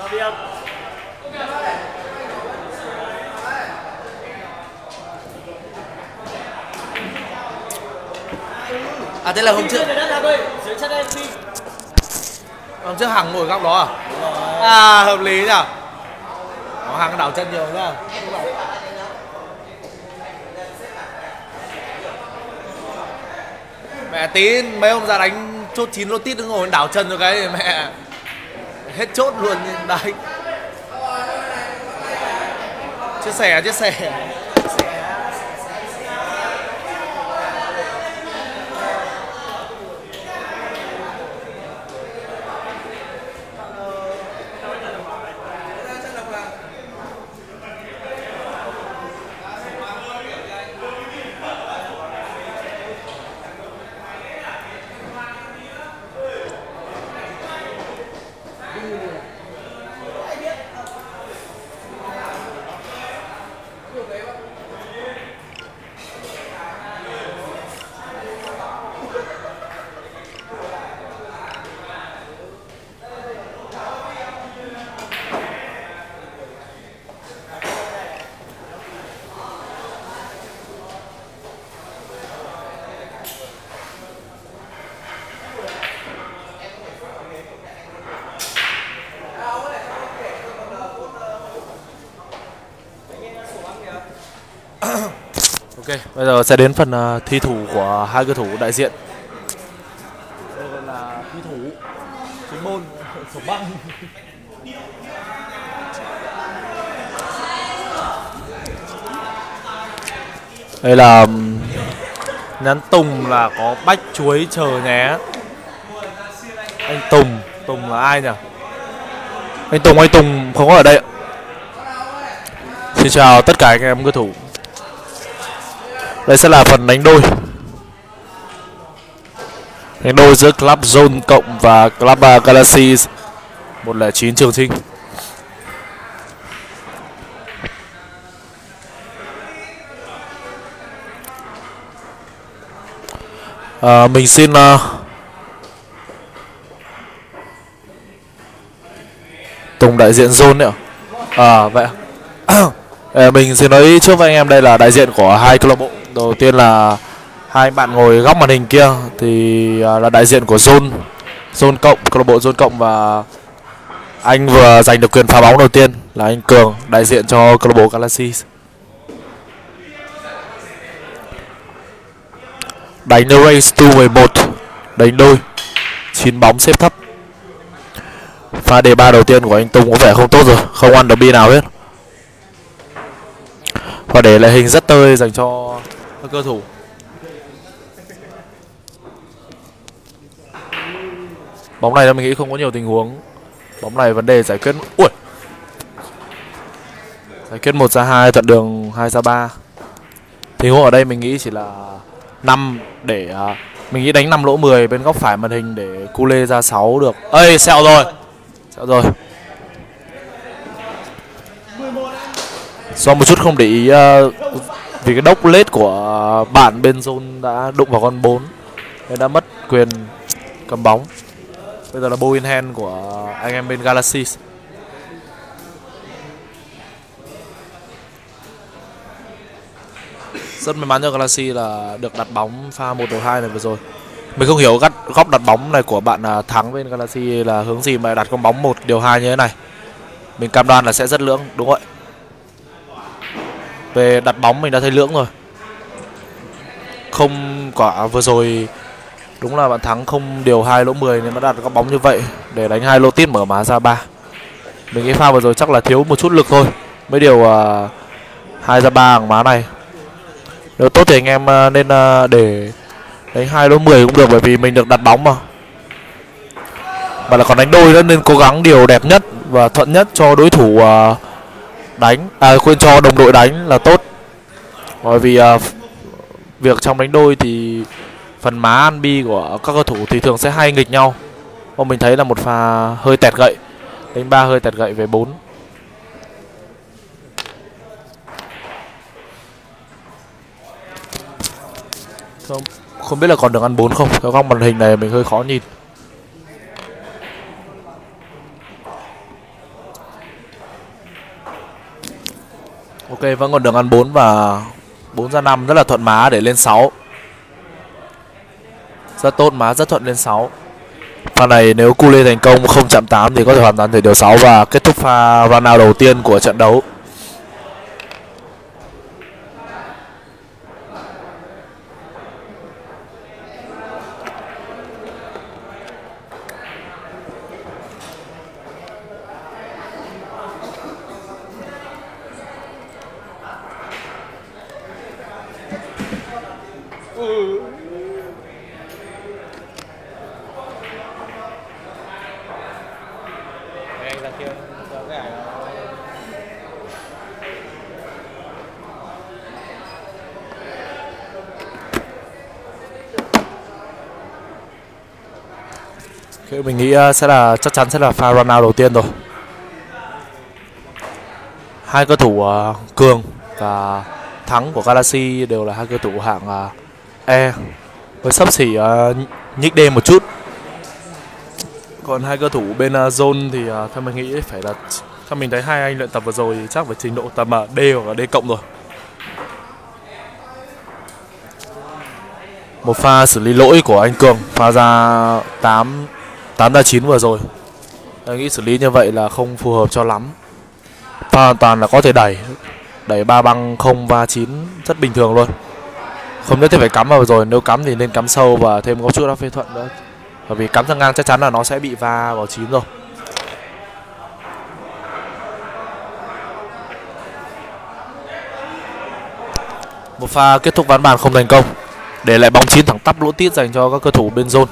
À thế là hôm trước Hôm trước Hằng ngồi góc đó à? À hợp lý nhỉ. Có Hằng đảo chân nhiều nhá. Mẹ tí mấy hôm ra đánh chốt chín lô tít ngồi đảo chân rồi cái mẹ hết chốt luôn đấy. Chia sẻ chia sẻ Ok, bây giờ sẽ đến phần uh, thi thủ của hai cầu thủ đại diện. Đây là thi thủ chuyên môn số băng. Đây là nhắn Tùng là có bách chuối chờ nhé. Anh Tùng, Tùng là ai nhỉ? Anh Tùng, anh Tùng không có ở đây ạ. Xin chào tất cả anh em cầu thủ. Đây sẽ là phần đánh đôi. Đánh đôi giữa Club Zone cộng và Club Galaxy 109 Trường Trinh à, Mình xin uh, Tùng đại diện Zone đấy ạ. À vậy à, Mình xin nói trước với anh em đây là đại diện của hai câu lạc bộ đầu tiên là hai bạn ngồi góc màn hình kia, thì à, là đại diện của Zone. Zone cộng, câu lạc bộ Zone cộng và anh vừa giành được quyền phá bóng đầu tiên là anh Cường, đại diện cho câu lạc bộ Galaxy. Đánh The Race to 11 đánh đôi. Chín bóng xếp thấp. Pha đề ba đầu tiên của anh Tùng có vẻ không tốt rồi, không ăn được bi nào hết. Và để lại hình rất tươi dành cho cơ thủ. Bóng này là mình nghĩ không có nhiều tình huống. Bóng này vấn đề giải quyết ui! Giải quyết một ra hai thuận đường hai ra ba. Tình huống ở đây mình nghĩ chỉ là 5 để uh, mình nghĩ đánh 5 lỗ 10 bên góc phải màn hình để cu lê ra 6 được. Ơi sẹo rồi. Sẹo rồi. Do một chút không để ý uh, vì cái đốc lết của bạn bên zone đã đụng vào con 4 nên đã mất quyền cầm bóng. Bây giờ là ball in hand của anh em bên Galaxy. Rất may mắn cho Galaxy là được đặt bóng pha một đầu hai này vừa rồi. Mình không hiểu gắt góc đặt bóng này của bạn à, thắng bên Galaxy là hướng gì mà đặt con bóng một điều hai như thế này. Mình cam đoan là sẽ rất lưỡng, đúng vậy về đặt bóng mình đã thấy lưỡng rồi. Không quả vừa rồi đúng là bạn thắng không điều hai lỗ 10 nên nó đặt các bóng như vậy để đánh hai lô tít mở má ra ba. Mình nghĩ pha vừa rồi chắc là thiếu một chút lực thôi mới điều uh, hai ra ba hàng má này. Nếu tốt thì anh em uh, nên uh, để đánh hai lỗ 10 cũng được bởi vì mình được đặt bóng mà. Mà là còn đánh đôi nữa nên cố gắng điều đẹp nhất và thuận nhất cho đối thủ uh, đánh. À khuyên cho đồng đội đánh là tốt. Bởi vì à, việc trong đánh đôi thì phần má ăn bi của các cầu thủ thì thường sẽ hay nghịch nhau. Mà mình thấy là một pha hơi tẹt gậy. Đánh ba hơi tẹt gậy về 4 không không biết là còn được ăn bốn không? Cái góc màn hình này mình hơi khó nhìn. Ok vẫn còn đường ăn 4 và 4 ra 5 rất là thuận má để lên 6 Rất tốt, má rất thuận lên 6 Pha này nếu cu lê thành công không chạm 8 thì có thể hoàn toàn thể điều 6 và kết thúc pha run out đầu tiên của trận đấu. Sẽ là chắc chắn sẽ là pha run out đầu tiên rồi. Hai cơ thủ uh, cường và thắng của Galaxy đều là hai cơ thủ hạng uh, E. Với sắp xỉ uh, nhích đêm một chút. Còn hai cơ thủ bên uh, zone thì uh, theo mình nghĩ phải là theo mình thấy hai anh luyện tập vừa rồi thì chắc phải trình độ tầm uh, D hoặc là D cộng rồi. Một pha xử lý lỗi của anh Cường pha ra 8 8 ra 9 vừa rồi. Tôi nghĩ xử lý như vậy là không phù hợp cho lắm. Pha hoàn toàn là có thể đẩy Đẩy ba băng 0 và 9 rất bình thường luôn. Không nhất thiết phải cắm vào rồi, Nếu cắm thì nên cắm sâu và thêm góc chút áp phê thuận nữa. Bởi vì cắm sang ngang chắc chắn là nó sẽ bị va vào 9 rồi. Một pha kết thúc ván bàn không thành công, Để lại bóng 9 thẳng tắp lỗ tít dành cho các cơ thủ bên zone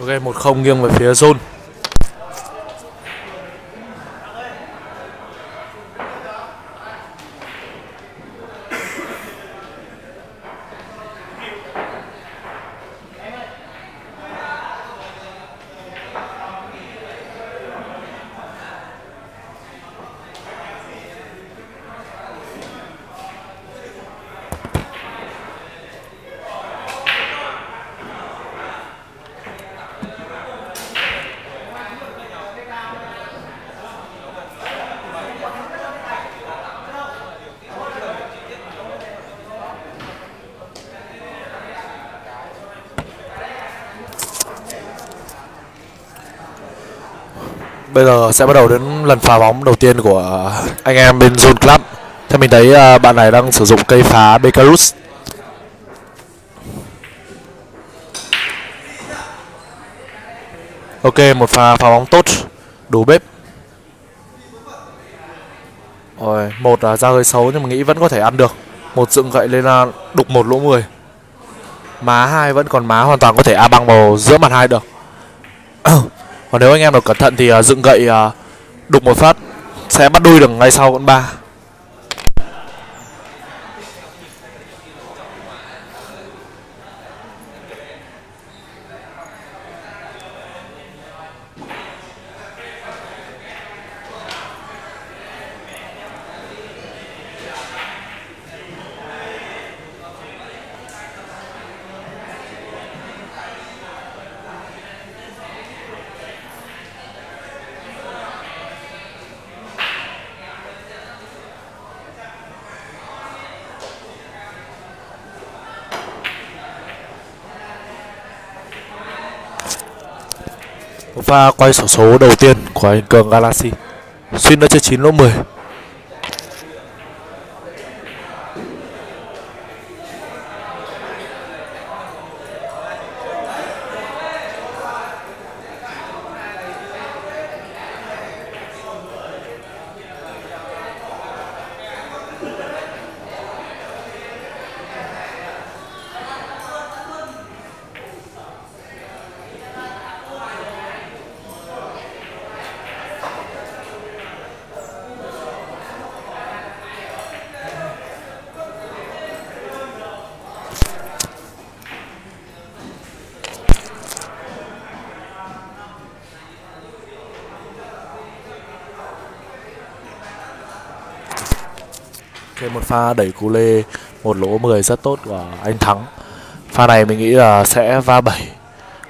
Ok, một không nghiêng về phía zone. Bây giờ sẽ bắt đầu đến lần phá bóng đầu tiên của anh em bên Zone Club. Theo mình thấy à, bạn này đang sử dụng cây phá Becarus Ok, một pha phá bóng tốt Đủ bếp. Rồi, một là ra hơi xấu nhưng mà nghĩ vẫn có thể ăn được. Một dựng gậy lên là đục một lỗ 10 Má hai vẫn còn má hoàn toàn có thể A băng vào giữa mặt hai được còn nếu anh em nào cẩn thận thì uh, dựng gậy à, uh, đục một phát sẽ bắt đuôi được ngay sau con ba. Pha quay sổ số đầu tiên của anh Cường Galaxy. Suýt nữa chơi 9 lỗ 10 pha đẩy cú lê một lỗ 10 rất tốt của anh Thắng. Pha này mình nghĩ là sẽ va 7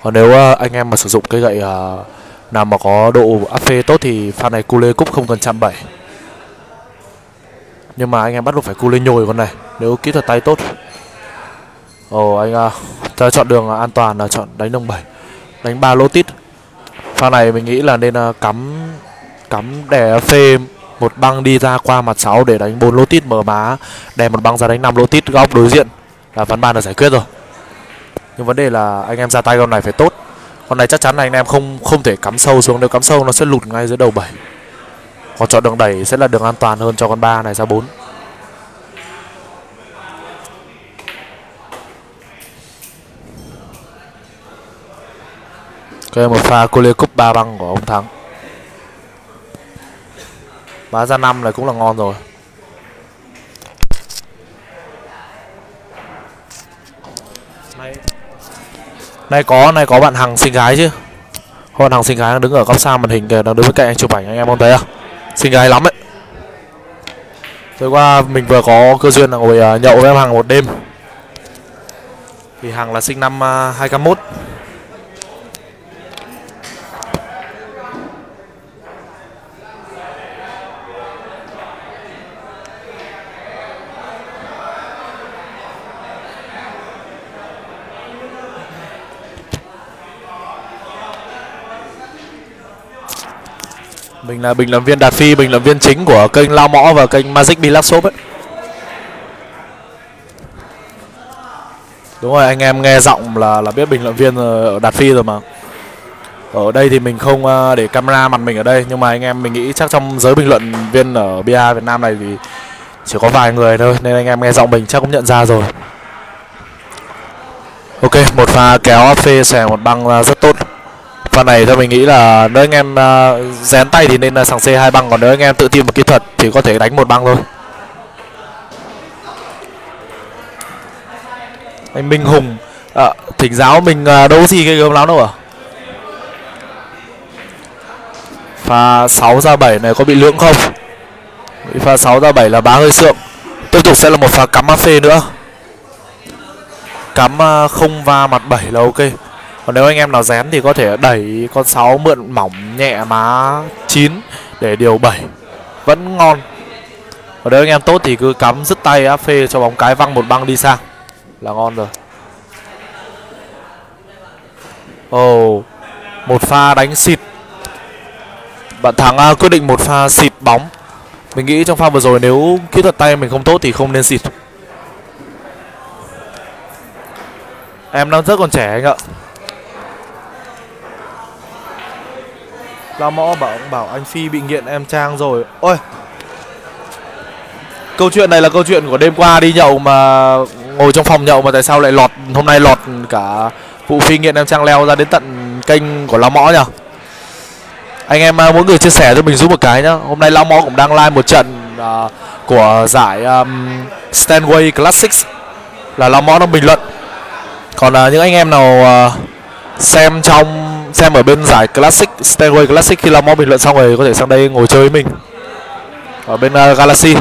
Còn nếu ờ, anh em mà sử dụng cây gậy ờ, nào mà có độ áp phê tốt thì pha này cú lê cúp không cần chạm 7 Nhưng mà anh em bắt buộc phải cú lê nhồi con này Nếu kỹ thuật tay tốt. Ồ anh uh, ta chọn đường an toàn là chọn đánh đồng 7 Đánh 3 lô tít. Pha này mình nghĩ là nên uh, cắm Cắm đè phê một băng đi ra qua mặt 6 để đánh 4 lô tít mở má. Đè một băng ra đánh 5 lô tít góc đối diện. Là ván bàn đã giải quyết rồi. Nhưng vấn đề là anh em ra tay con này phải tốt. Con này chắc chắn là anh em không không thể cắm sâu xuống. Nếu cắm sâu, nó sẽ lụt ngay dưới đầu 7 còn chọn đường đẩy sẽ là đường an toàn hơn cho con ba này ra 4 đây một pha cô lê cúp ba băng của ông Thắng. Bá ra 5 này cũng là ngon rồi. Này. Này có này có bạn Hằng xinh gái chứ. Con Hằng xinh gái đứng ở góc xa màn hình kìa Đang đứng bên cạnh anh chụp ảnh anh em không thấy à? Xinh gái lắm đấy Tối qua mình vừa có cơ duyên là ngồi à, nhậu với em Hằng một đêm. Thì Hằng là sinh năm 2001 Mình là bình luận viên Đạt Phi, bình luận viên chính của kênh Lao Mõ và kênh Magic Bilac Shop ấy. Đúng rồi, anh em nghe giọng là là biết bình luận viên ờ, ở Đạt Phi rồi mà. Ở đây thì mình không ờ, để camera mặt mình ở đây nhưng mà anh em mình nghĩ chắc trong giới bình luận viên ở BA Việt Nam này thì chỉ có vài người thôi nên anh em nghe giọng mình chắc cũng nhận ra rồi. Ok, một pha kéo phê xẻ một băng rất tốt pha này theo mình nghĩ là nếu anh em uh, dán tay thì nên là sàng c hai băng còn nếu anh em tự tin một kỹ thuật thì có thể đánh một băng thôi. Anh minh hùng à, thỉnh giáo mình à, uh, đấu gì cái gớm lắm đâu à pha 6 ra 7 này có bị lưỡng không? Pha 6 ra 7 là bá hơi sượng. Tiếp tục sẽ là một pha cắm phê nữa. Cắm uh, không va mặt 7 là ok còn nếu anh em nào dám thì có thể đẩy con 6 mượn mỏng nhẹ má 9 để điều 7 vẫn ngon. Còn nếu anh em tốt thì cứ cắm dứt tay áp phê cho bóng cái văng một băng đi sang. Là ngon rồi. Ồ oh, một pha đánh xịt. Bạn thắng à, quyết định một pha xịt bóng. Mình nghĩ trong pha vừa rồi nếu kỹ thuật tay mình không tốt thì không nên xịt. Em đang rất còn trẻ anh ạ. La Mõ bảo bảo anh Phi bị nghiện em Trang rồi. Ôi! Câu chuyện này là câu chuyện của đêm qua đi nhậu mà Ngồi trong phòng nhậu mà tại sao lại lọt Hôm nay lọt cả vụ Phi nghiện em Trang leo ra đến tận kênh của La Mõ nhở? Anh em à, mỗi người chia sẻ cho mình giúp một cái nhá. Hôm nay La Mõ cũng đang live một trận uh, Của giải um, Stanway Classics. Là La Mõ đang bình luận. Còn uh, những anh em nào uh, xem trong xem ở bên giải Classic Stairway Classic khi Long bình luận xong rồi có thể sang đây ngồi chơi với mình. Ở bên uh, Galaxy.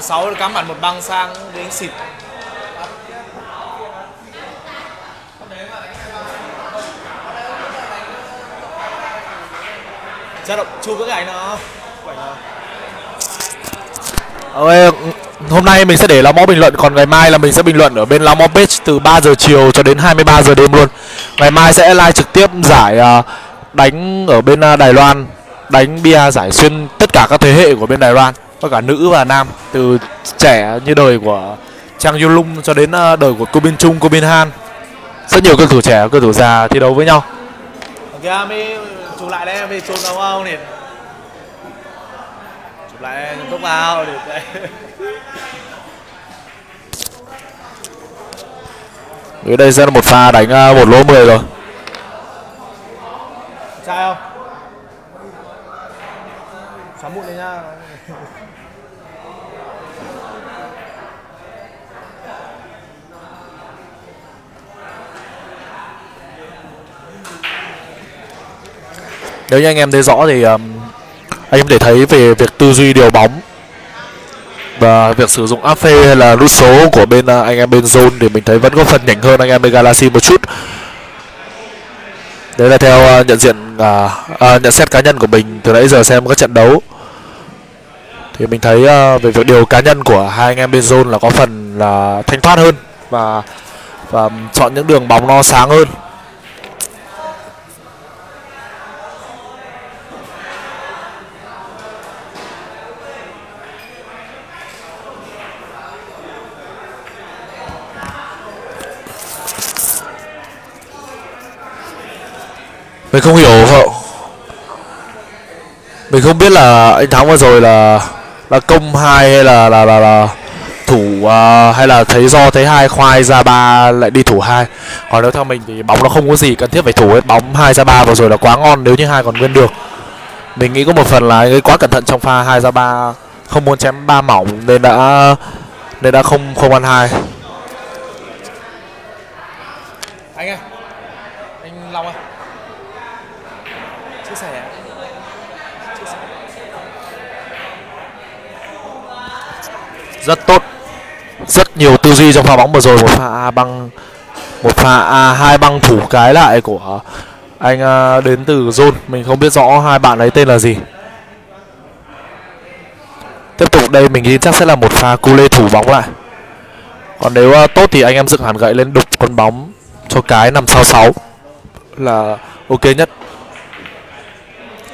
Sáu cắm hẳn một băng sang đến xịt. Chắc động chụp cái ảnh nào Ok, hôm nay mình sẽ để Lao mó bình luận Còn ngày mai là mình sẽ bình luận ở bên Lao mó Page Từ 3 giờ chiều cho đến 23 giờ đêm luôn. Ngày mai sẽ live trực tiếp giải uh, đánh ở bên uh, Đài Loan Đánh bia giải xuyên tất cả các thế hệ của bên Đài Loan Có cả nữ và nam Từ trẻ như đời của Trang Yu Lung cho đến uh, đời của Cô Bin Trung, Cô Bin Han. Rất nhiều cơ thủ trẻ, cơ thủ già thi đấu với nhau. Ok, mi chụp lại đây, mi chụp đâu không thì lại tốt vào để ở đây sẽ là một pha đánh à, một lỗ 10 rồi. Sai không? Sáng muộn đi nha nếu như anh em thấy rõ thì um, anh em để thấy về việc tư duy điều bóng và việc sử dụng áp phê hay là nút số của bên à, anh em bên zone thì mình thấy vẫn có phần nhỉnh hơn anh em bên galaxy một chút. Đấy là theo à, nhận diện à, à, nhận xét cá nhân của mình từ nãy giờ xem các trận đấu. Thì mình thấy à, về việc điều cá nhân của hai anh em bên zone là có phần là thanh thoát hơn và và chọn những đường bóng nó sáng hơn. Mình không hiểu không mình không biết là anh thắng vừa rồi là là công hai hay là là là, là thủ uh, hay là thấy do thấy hai khoai ra ba lại đi thủ hai. Còn nếu theo mình thì bóng nó không có gì cần thiết phải thủ hết. Bóng hai ra ba vừa rồi là quá ngon nếu như hai còn nguyên được. Mình nghĩ có một phần là anh ấy quá cẩn thận trong pha hai ra ba không muốn chém ba mỏng nên đã nên đã không không ăn hai. Anh ơi anh long ơi. Rất tốt. Rất nhiều tư duy trong pha bóng vừa rồi. Một pha A băng, một pha A hai băng thủ cái lại của anh à, đến từ zone. Mình không biết rõ hai bạn ấy tên là gì. Tiếp tục đây, mình nghĩ chắc sẽ là một pha cu lê thủ bóng lại. Còn nếu à, tốt thì anh em dựng hẳn gậy lên đục con bóng cho cái nằm sau sáu là ok nhất.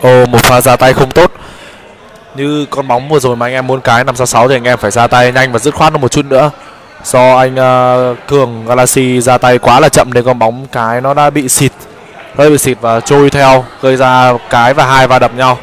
Ồ một pha ra tay không tốt như con bóng vừa rồi mà anh em muốn cái năm sáu sáu thì anh em phải ra tay nhanh và dứt khoát nó một chút nữa. Do anh uh, cường galaxy ra tay quá là chậm nên con bóng cái nó đã bị xịt. Hơi bị xịt và trôi theo gây ra cái và hai va đập nhau.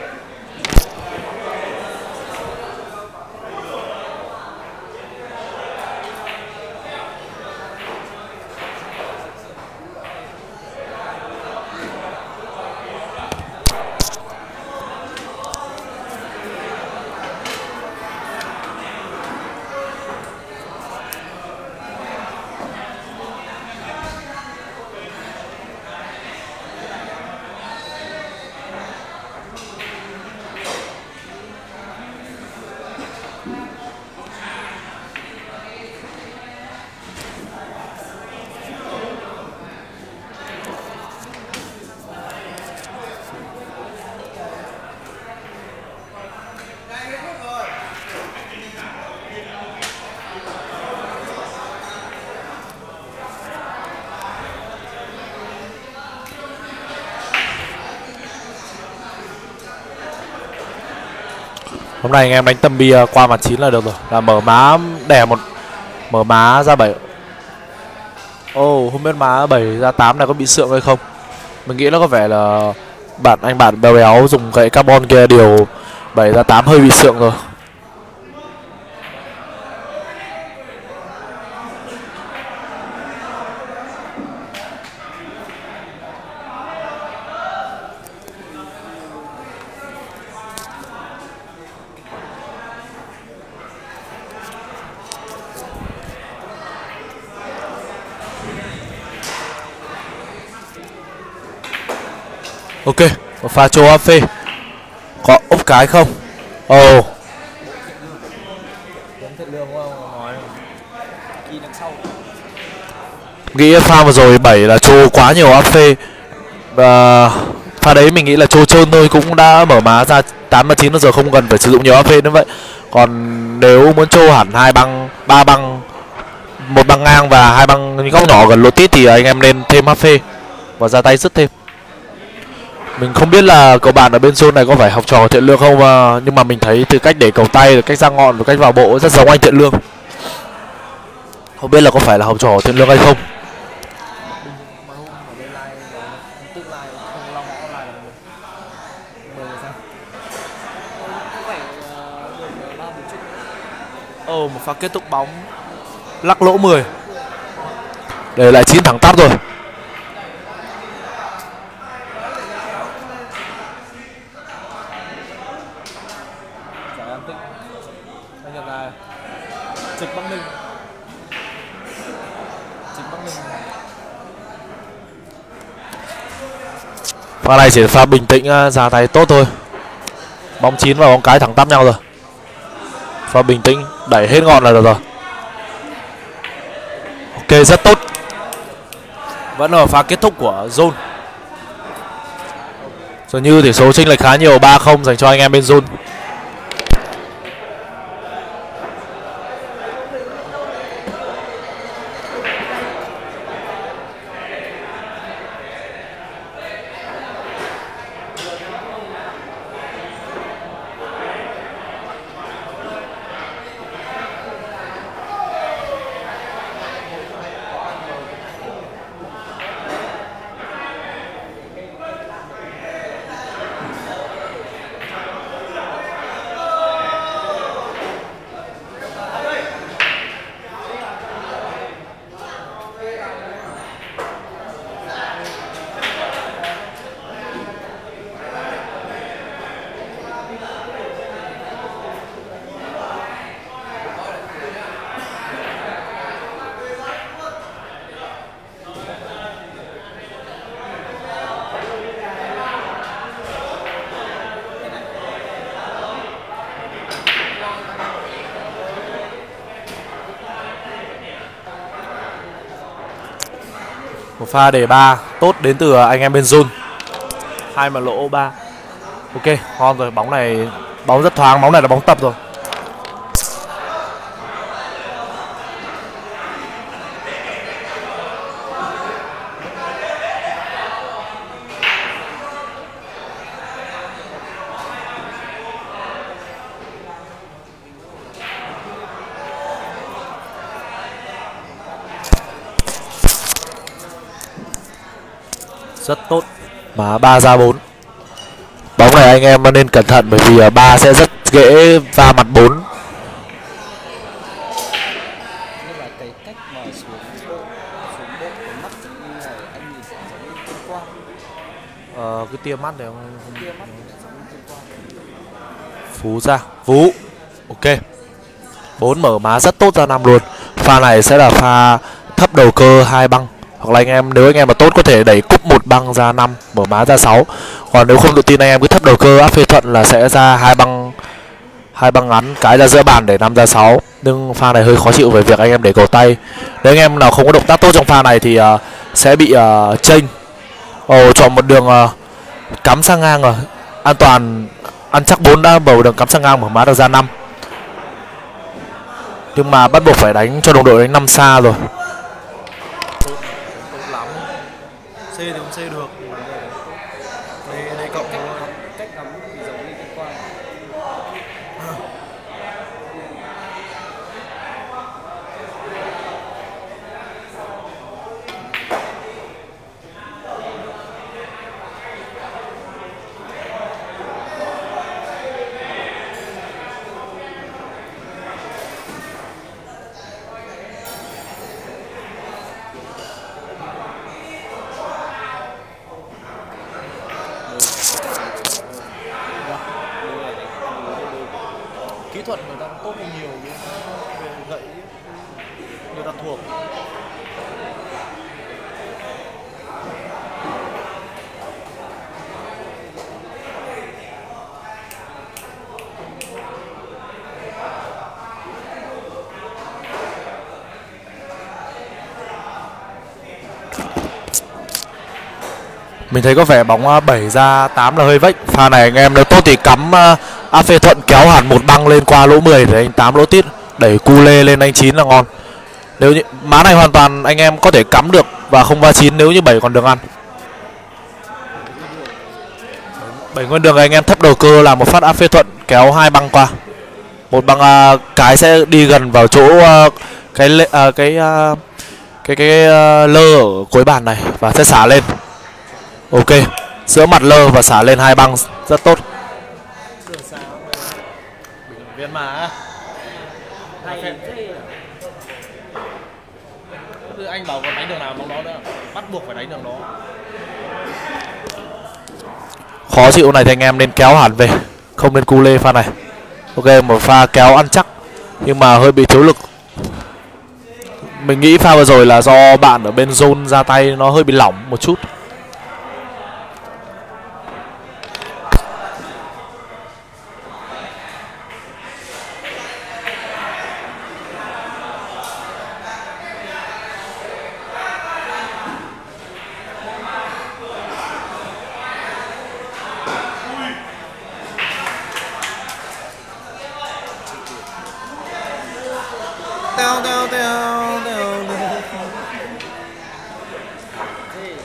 Nay anh em đánh tâm bia qua mặt chín là được rồi. Là mở má đè một mở má ra bảy. Ô oh, không biết má bảy ra tám này có bị sượng hay không? Mình nghĩ nó có vẻ là bạn anh bạn béo béo dùng gậy carbon kia điều bảy ra tám hơi bị sượng rồi. Ok một pha châu áp phê. Có úp cái không? Ồ. Oh. nghĩ pha vừa rồi bảy là trô quá nhiều áp phê. Và pha đấy mình nghĩ là trô trơn thôi, cũng đã mở má ra tám và chín giờ không cần phải sử dụng nhiều áp phê nữa vậy. Còn nếu muốn trô hẳn hai băng, ba băng, một băng ngang và hai băng góc nhỏ gần lỗ tít thì anh em nên thêm áp phê và ra tay dứt thêm mình không biết là cậu bạn ở bên zone này có phải học trò thiện lương không mà nhưng mà mình thấy từ cách để cầu tay, cách ra ngọn, từ cách vào bộ rất giống anh thiện lương. Không biết là có phải là học trò thiện lương hay không. Ồ, oh, một pha kết thúc bóng lắc lỗ 10 Để lại chín thẳng tắp rồi pha này chỉ pha bình tĩnh à, ra tay tốt thôi. Bóng chín và bóng cái thẳng tắp nhau rồi. Pha bình tĩnh, đẩy hết ngọn là được rồi. Ok, rất tốt. Vẫn ở pha kết thúc của zone. Dường như tỷ số chênh lệch khá nhiều 3-0 dành cho anh em bên zone. Pha đề ba tốt đến từ anh em bên zone hai mà lỗ ba. Ok ngon rồi bóng này bóng rất thoáng bóng này là bóng tập rồi rất tốt. Mà ba ra bốn. Bóng này anh em nên cẩn thận bởi vì à, ba sẽ rất dễ va mặt bốn. Ờ, cái tia mắt này không, phú ra. Phú ok. Bốn mở má rất tốt ra năm luôn. Pha này sẽ là pha thấp đầu cơ hai băng hoặc là anh em nếu anh em mà tốt có thể đẩy cúp một băng ra năm mở má ra 6 còn nếu không tự tin anh em cứ thấp đầu cơ áp phê thuận là sẽ ra hai băng hai băng ngắn cái ra giữa bàn để năm ra 6 nhưng pha này hơi khó chịu về việc anh em để cầu tay. Nếu anh em nào không có động tác tốt trong pha này thì uh, sẽ bị uh, chênh. Ồ chọn một đường uh, cắm sang ngang rồi. An toàn ăn chắc bốn đã bầu đường cắm sang ngang mở má được ra năm. Nhưng mà bắt buộc phải đánh cho đồng đội đánh năm xa rồi tốt lắm C thì không C được D, D cộng cách ngắm thì giống như tuyên quang kỹ thuật người ta tốt hơn nhiều nhưng về gậy người ta thuộc mình thấy có vẻ bóng à, 7 ra 8 là hơi vách. Pha này anh em nếu tốt thì cắm uh, A Phê Thuận kéo hẳn một băng lên qua lỗ 10 để anh 8 lỗ tít. Đẩy cu lê lên anh 9 là ngon. Nếu như má này hoàn toàn anh em có thể cắm được và không va 9 nếu như 7 còn đường ăn. 7 nguyên đường anh em thấp đầu cơ là một phát A Phê Thuận kéo hai băng qua. Một băng uh, cái sẽ đi gần vào chỗ uh, cái uh, cái uh, cái cái uh, lơ ở cuối bàn này và sẽ xả lên ok giữa mặt lơ và xả lên hai băng rất tốt. Viên mà Cứ anh bảo còn đánh đường nào bóng đó nữa Bắt buộc phải đánh đường đó. Khó chịu này thì anh em nên kéo hẳn về không nên cu lê pha này. Ok một pha kéo ăn chắc nhưng mà hơi bị thiếu lực. Mình nghĩ pha vừa rồi là do bạn ở bên zone ra tay nó hơi bị lỏng một chút teo teo teo teo thế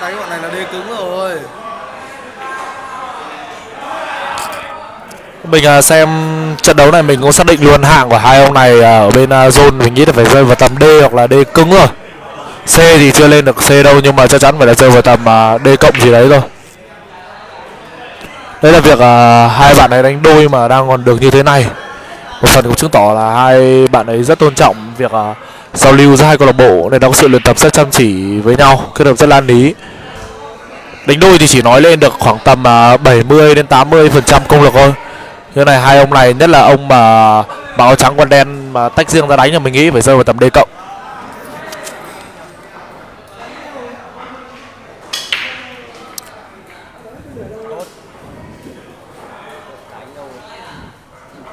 đánh bọn này là đê cứng rồi mình à, xem trận đấu này mình cũng xác định luôn hạng của hai ông này à, ở bên à, zone mình nghĩ là phải rơi vào tầm D hoặc là D cứng rồi. C thì chưa lên được C đâu nhưng mà chắc chắn phải là rơi vào tầm D cộng gì đấy rồi. Đây là việc hai bạn này đánh đôi mà đang còn được như thế này. Một phần cũng chứng tỏ là hai bạn ấy rất tôn trọng việc giao lưu giữa hai câu lạc bộ để đóng có sự luyện tập rất chăm chỉ với nhau, kết hợp rất lan lý. Đánh đôi thì chỉ nói lên được khoảng tầm 70 đến 80 phần trăm công lực thôi như này hai ông này nhất là ông mà mặc áo trắng quần đen mà tách riêng ra đánh thì mình nghĩ phải rơi vào tầm D cộng.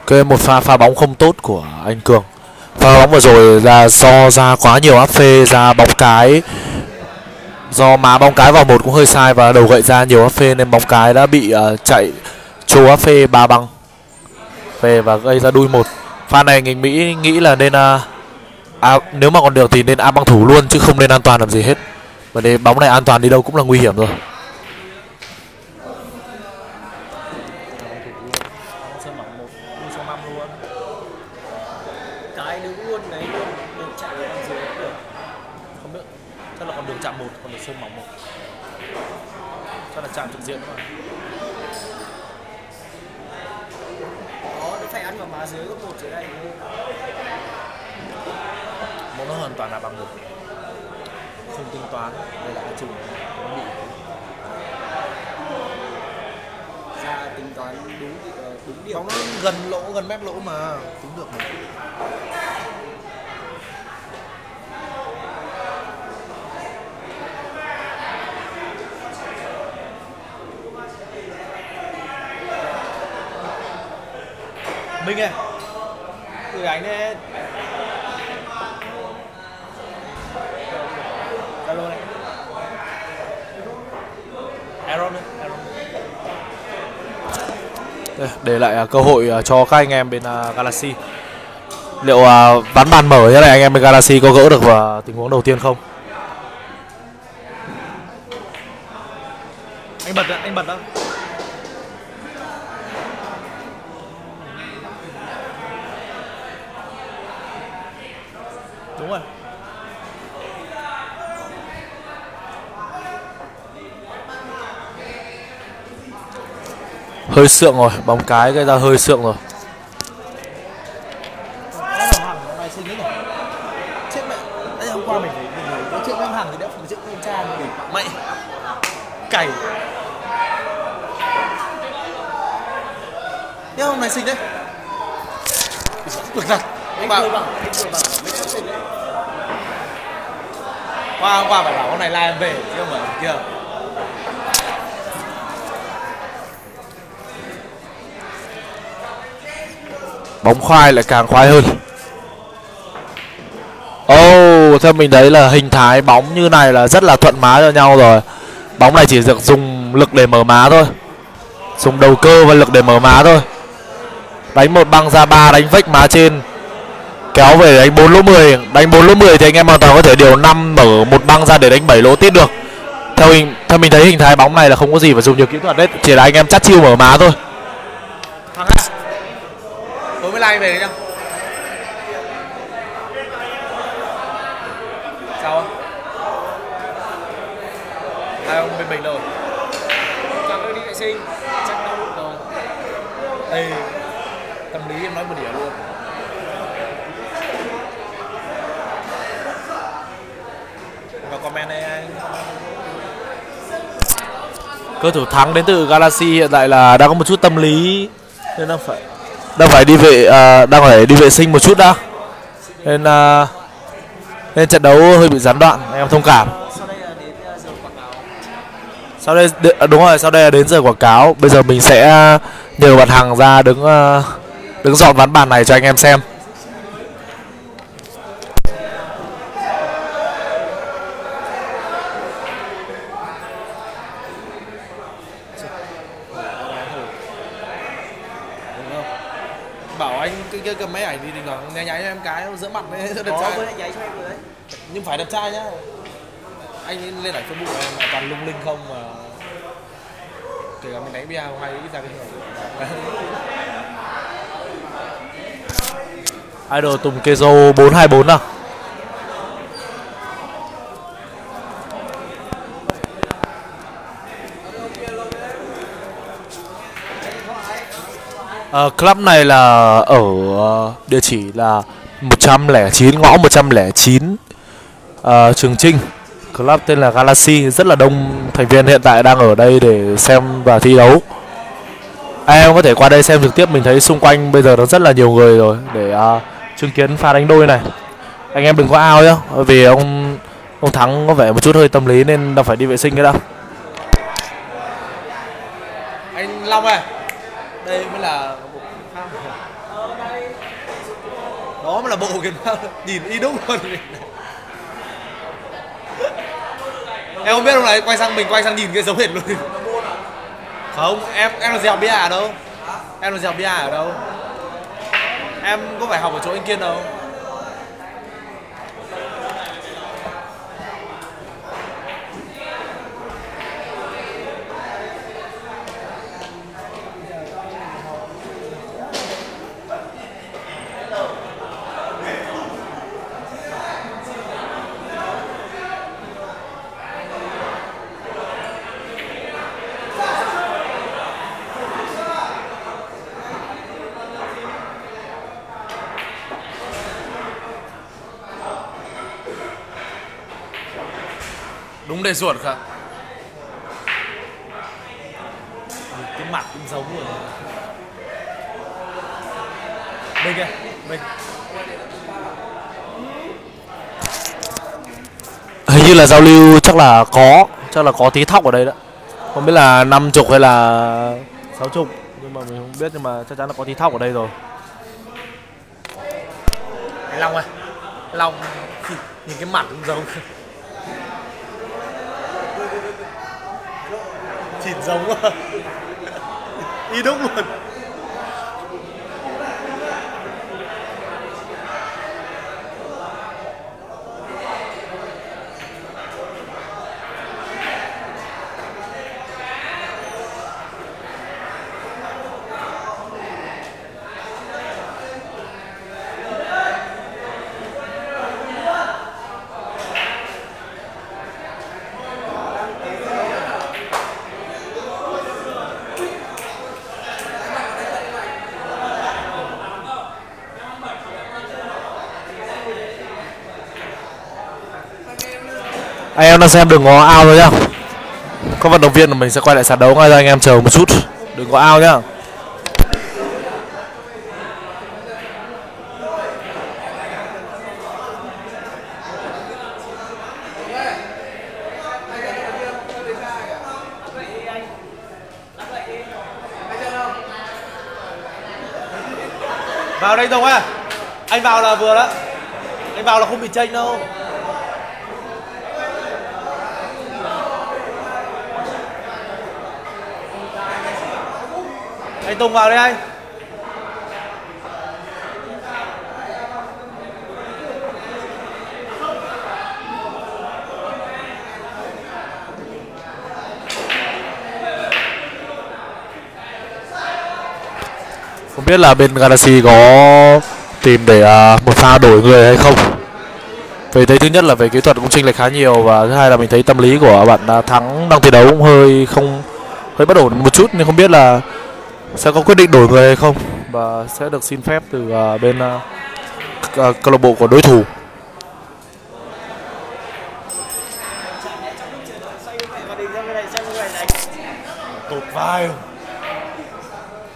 Ok một pha pha bóng không tốt của anh Cường. Pha bóng vừa rồi là do ra quá nhiều áp phê ra bóng cái. Do má bóng cái vào một cũng hơi sai và đầu gậy ra nhiều áp phê nên bóng cái đã bị uh, chạy trô áp phê ba băng về và gây ra đuôi một. Pha này người mỹ nghĩ là nên à, à, nếu mà còn được thì nên a băng thủ luôn chứ không nên an toàn làm gì hết. Và để bóng này an toàn đi đâu cũng là nguy hiểm rồi sơn mỏng một đi số năm luôn cái đứng luôn đấy luôn được chạy ở bên dưới cũng được không biết chắc là còn đường chạm một còn được sơn mỏng một chắc là chạm trực diện thôi đó nó phải ăn vào má dưới góc một dưới này thôi một nó hoàn toàn là bằng một không tính toán đây là cái trùng nó bị ra tính toán đúng ờ, đúng điểm bóng nó gần lỗ gần mép lỗ mà tính được mà Minh ơi Gửi ảnh đi Zalo này Aaron đấy Aaron Đây, để lại à, cơ hội à, cho các anh em bên à, Galaxy. Liệu ván bàn mở thế này anh em bên Galaxy có gỡ được vào tình huống đầu tiên không? Anh bật đó, anh bật đó đúng rồi. Hơi sượng rồi, bóng cái gây ra hơi sượng rồi. Đã đầu đấy hôm chuyện Cày hôm nay xinh đấy Được thật anh Qua bảo anh bảo mấy con xinh đấy qua hôm qua phải bảo con này like em về, chứ không phải kia. Bóng khoai lại càng khoai hơn. Ô, oh, theo mình thấy là hình thái bóng như này là rất là thuận má cho nhau rồi. Bóng này chỉ được dùng lực để mở má thôi. Dùng đầu cơ và lực để mở má thôi. Đánh một băng ra ba đánh vách má trên. Kéo về đánh 4 lỗ 10 Đánh 4 lỗ 10 thì anh em hoàn toàn có thể điều 5 mở một băng ra để đánh 7 lỗ tiếp được. Theo hình theo mình thấy hình thái bóng này là không có gì phải dùng nhiều kỹ thuật đấy Chỉ là anh em chắt chiêu mở má thôi. Tối like về đấy nhá Sao? Hai ông bên mình rồi? chẳng đi vệ sinh, chắc đau bụng rồi Ê, Tâm lý em nói một đĩa luôn Vào comment đây anh Cơ thủ thắng đến từ Galaxy hiện tại là đang có một chút tâm lý, nên đang phải đang phải đi vệ à, đang phải đi vệ sinh một chút đã. Nên à, nên trận đấu hơi bị gián đoạn anh em thông cảm. Sau đây à, đúng rồi sau đây là đến giờ quảng cáo. Bây giờ mình sẽ nhờ bạn hàng ra đứng à, đứng dọn ván bàn này cho anh em xem bảo anh cái kia cầm máy ảnh thì thỉnh thoảng nháy nháy cho em cái giữa mặt đấy rất đẹp có trai với lại giấy cho em rồi đấy nhưng phải đẹp trai nhá. Anh lên ảnh facebook của em toàn lung linh không mà. Kể cả mình đánh bia không hay ít ra cái hiểu idol tùng kezo 424 à? Uh, club này là ở uh, địa chỉ là 109 ngõ 109 uh, Trường Trinh. Club tên là Galaxy, rất là đông thành viên hiện tại đang ở đây để xem và thi đấu. Ai em có thể qua đây xem trực tiếp mình thấy xung quanh bây giờ nó rất là nhiều người rồi để uh, chứng kiến pha đánh đôi này. Anh em đừng có ao nhá, vì ông ông thắng có vẻ một chút hơi tâm lý nên đang phải đi vệ sinh cái đâu. anh long ơi đây mới là bộ đó mới là bộ kiến nhìn y đúng luôn em không biết lúc này quay sang mình quay sang nhìn cái giống hệt luôn. Không, em em là dẻo bia ở đâu. Em là dẻo bia ở đâu? Em có phải học ở chỗ anh kiên đâu. Đề ruột cả cái mặt cũng giống rồi bên kia bên Hình như là giao lưu chắc là có, chắc là có tí thóc ở đây đó. Không biết là năm chục hay là sáu chục nhưng mà mình không biết nhưng mà chắc chắn là có tí thóc ở đây rồi. Long ơi Long Nhìn cái mặt cũng giống Thịt giống. Quá Y đúng luôn. Anh em đang xem đừng có ao thôi nhá. Có vận động viên của mình sẽ quay lại sàn đấu ngay ra anh em chờ một chút. Đừng có ao nhá. Vào đây Tùng à Anh vào là vừa đó Anh vào là không bị chênh đâu Tùng vào đây anh Không biết là bên Galaxy có tìm để uh, một pha đổi người hay không. Về thấy thứ nhất là về kỹ thuật cũng chênh lệch khá nhiều và thứ hai là mình thấy tâm lý của bạn à, thắng đang thi đấu cũng hơi không hơi bất ổn một chút nên không biết là sẽ có quyết định đổi người hay không? Và sẽ được xin phép từ à, bên à, câu lạc bộ của đối thủ. Tụt vai. Không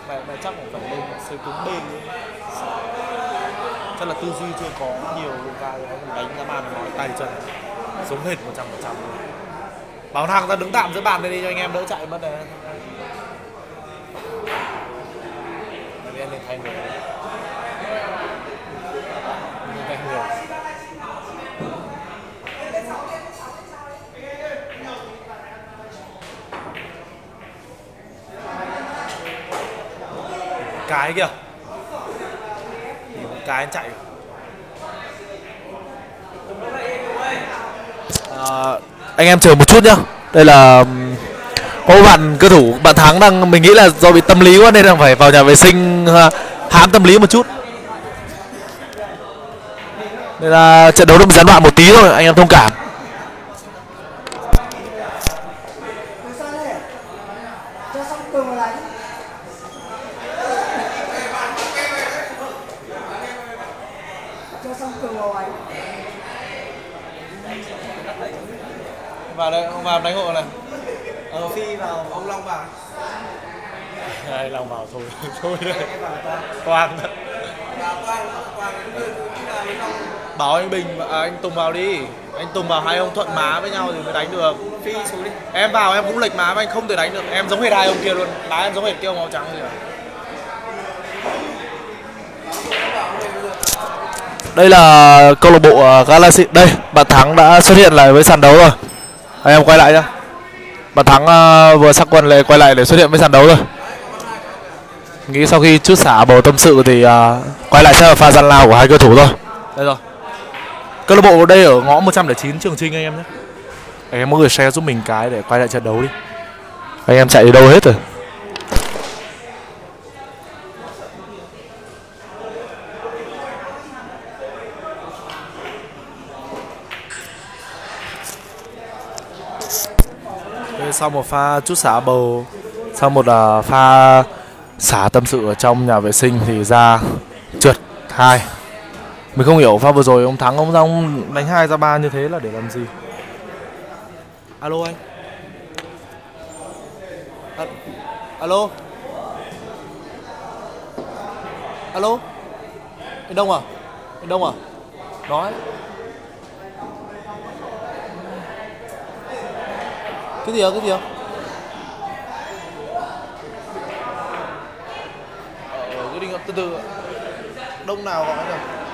Mẹ, mẹ chắc cũng phải lên xây cứng bên. Chắc là tư duy chưa có nhiều Nó đánh ra bàn nói tay chân Giống hệt 100% luôn Bảo thằng ta đứng tạm giữa bàn đây đi cho anh em đỡ chạy mất này đây em lên thay người mình thay người cái kìa cái anh chạy. À, anh em chờ một chút nhá. Đây là um, có bạn cơ thủ, bạn thắng đang, mình nghĩ là do bị tâm lý quá nên là phải vào nhà vệ sinh hãm tâm lý một chút. Nên là trận đấu nó bị gián đoạn một tí thôi, anh em thông cảm. Vào đây, ông vào đánh hộ này Ờ, Phi vào ông Long vào đây lòng vào thôi. Thôi toàn. Thật bảo anh bình à, anh tùng vào đi. Anh tùng vào hai ông thuận má với nhau thì mới đánh được. Phi xuống đi. Em vào em cũng lệch má mà anh không thể đánh được. Em giống hệt hai ông kia luôn. Đá em giống hệt kia ông áo trắng gì à đây là câu lạc bộ à, Galaxy. Đây bạn thắng đã xuất hiện lại với sàn đấu rồi. Anh em quay lại nhá. Bạn thắng à, vừa sắc quân lại quay lại để xuất hiện với sàn đấu rồi nghĩ sau khi chút xả bầu tâm sự thì à, quay lại sẽ là pha gian lao của hai cơ thủ thôi. Đây rồi. Câu lạc bộ đây ở ngõ 109 Trường Trinh anh em nhé. Anh em mỗi người share giúp mình cái để quay lại trận đấu đi. Anh em chạy đi đâu hết rồi? Đây, sau một pha chút xả bầu sau một à, pha xả tâm sự ở trong nhà vệ sinh thì ra trượt hai. Mình không hiểu pha vừa rồi ông thắng ông ra ông đánh hai ra ba như thế là để làm gì? Alo anh. À, alo. Alo. Anh đông à? Anh đông à? Nói. Cái gì à cái gì à ờ cứ đi ngậm từ từ đông nào gọi nhỉ?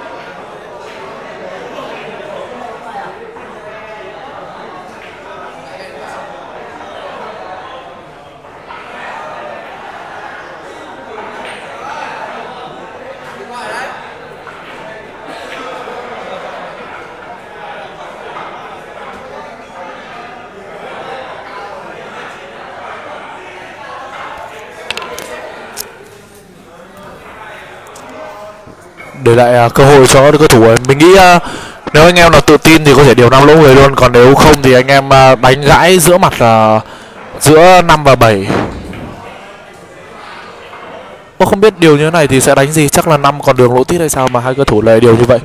Để lại à, cơ hội cho các cầu thủ. Ấy. mình nghĩ à, nếu anh em nào tự tin thì có thể điều năm lỗ người luôn. Còn nếu không thì anh em à, đánh gãi giữa mặt giữa 5 và 7 Ô, không biết điều như thế này thì sẽ đánh gì? Chắc là năm còn đường lỗ tít hay sao mà hai cơ thủ lại điều như vậy?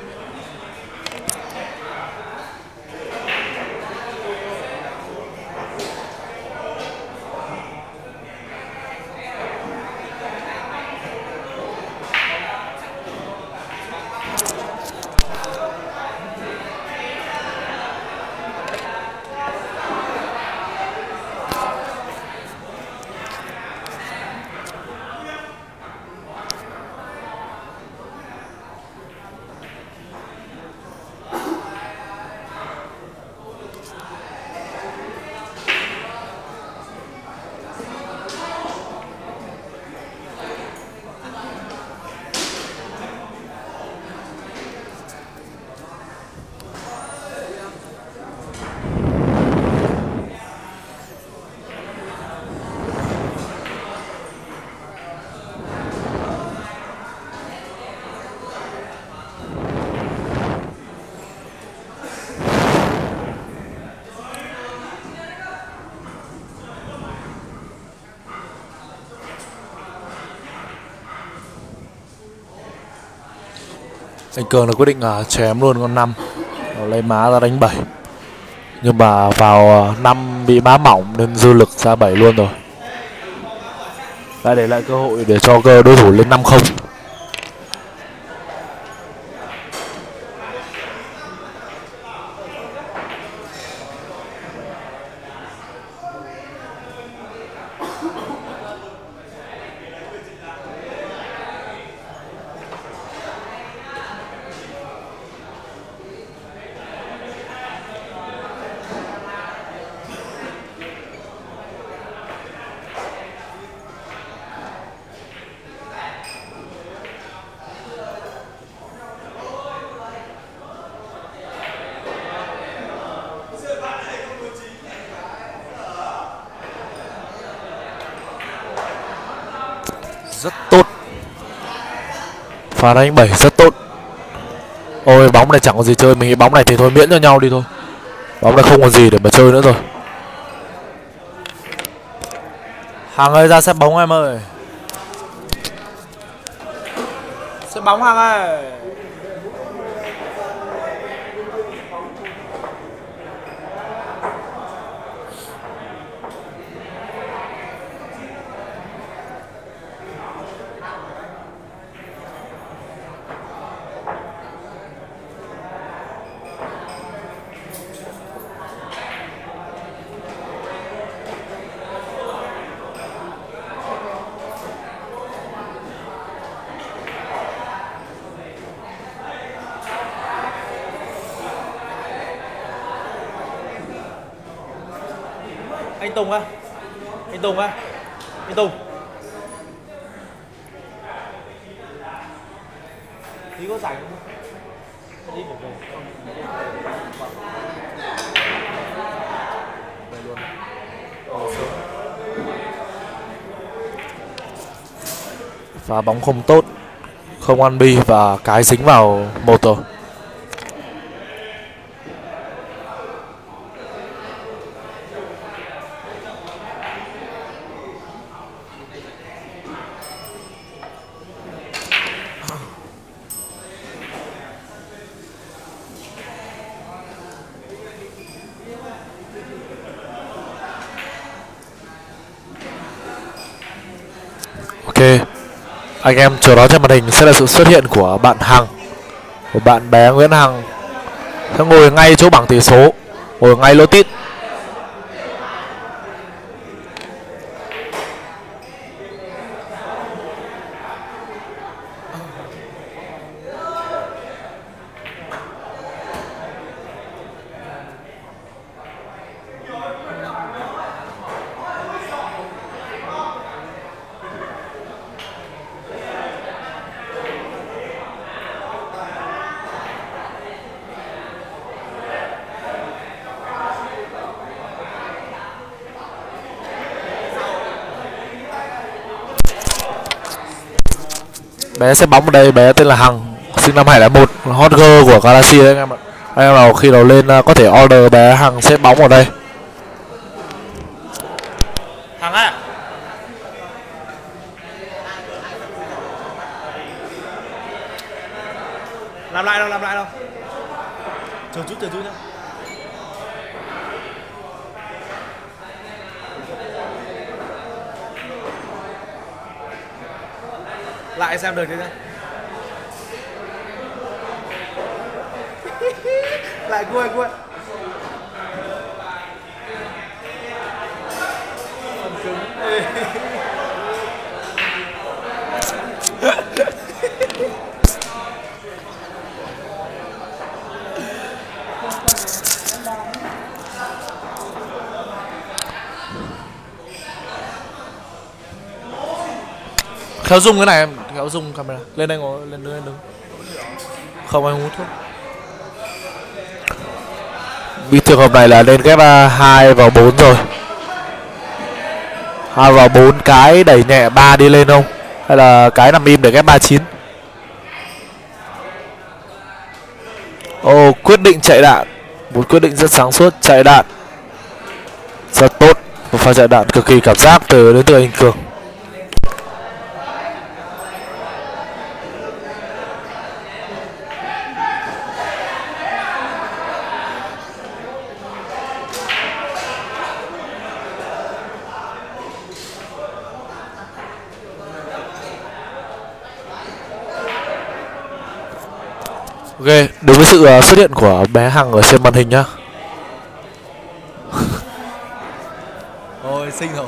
Mạnh cường là quyết định à, chém luôn con năm. Lấy má ra đánh 7 nhưng mà vào à, năm bị má mỏng nên dư lực ra 7 luôn rồi. Đã để lại cơ hội để cho cơ đối thủ lên 5 pha đánh 7 rất tốt. Ôi bóng này chẳng có gì chơi mình nghĩ bóng này thì thôi miễn cho nhau đi thôi. Bóng này không còn gì để mà chơi nữa rồi. Hàng ơi ra xếp bóng em ơi. Xếp bóng hàng ơi. Tùng á. Anh Tùng á. Anh Tùng. Tí có rảnh không? Đi một về. Về luôn. Và bóng không tốt không ăn bi và cái dính vào motor ok. Anh em chờ đó trên màn hình sẽ là sự xuất hiện của bạn Hằng. Của bạn bé Nguyễn Hằng. Sẽ ngồi ngay chỗ bảng tỷ số. Ngồi ngay lô tít. Sẽ bóng ở đây bé tên là Hằng, sinh năm 2001 hot girl của Galaxy đấy anh em ạ. Anh em nào khi nào lên à, có thể order bé Hằng sẽ bóng ở đây Hằng á. Làm lại đâu, làm lại đâu. Chờ chút, chờ chút nhá. Lại xem được thế nhá. lại cua cua Phần cứng. Khéo dùng cái này em khéo dùng camera. Lên đây ngồi, lên đứng lên, đứng. Không, anh hút thuốc. Bị trường hợp này là lên ghép à, hai vào 4 rồi. Hai vào 4 cái đẩy nhẹ ba đi lên không? Hay là cái nằm im để ghép 39 Ồ quyết định chạy đạn. Một quyết định rất sáng suốt, chạy đạn. Rất tốt. Một pha chạy đạn cực kỳ cảm giác từ đến từ anh Cường Ok, đối với sự uh, xuất hiện của bé Hằng ở trên màn hình nhá. Ôi xinh rồi.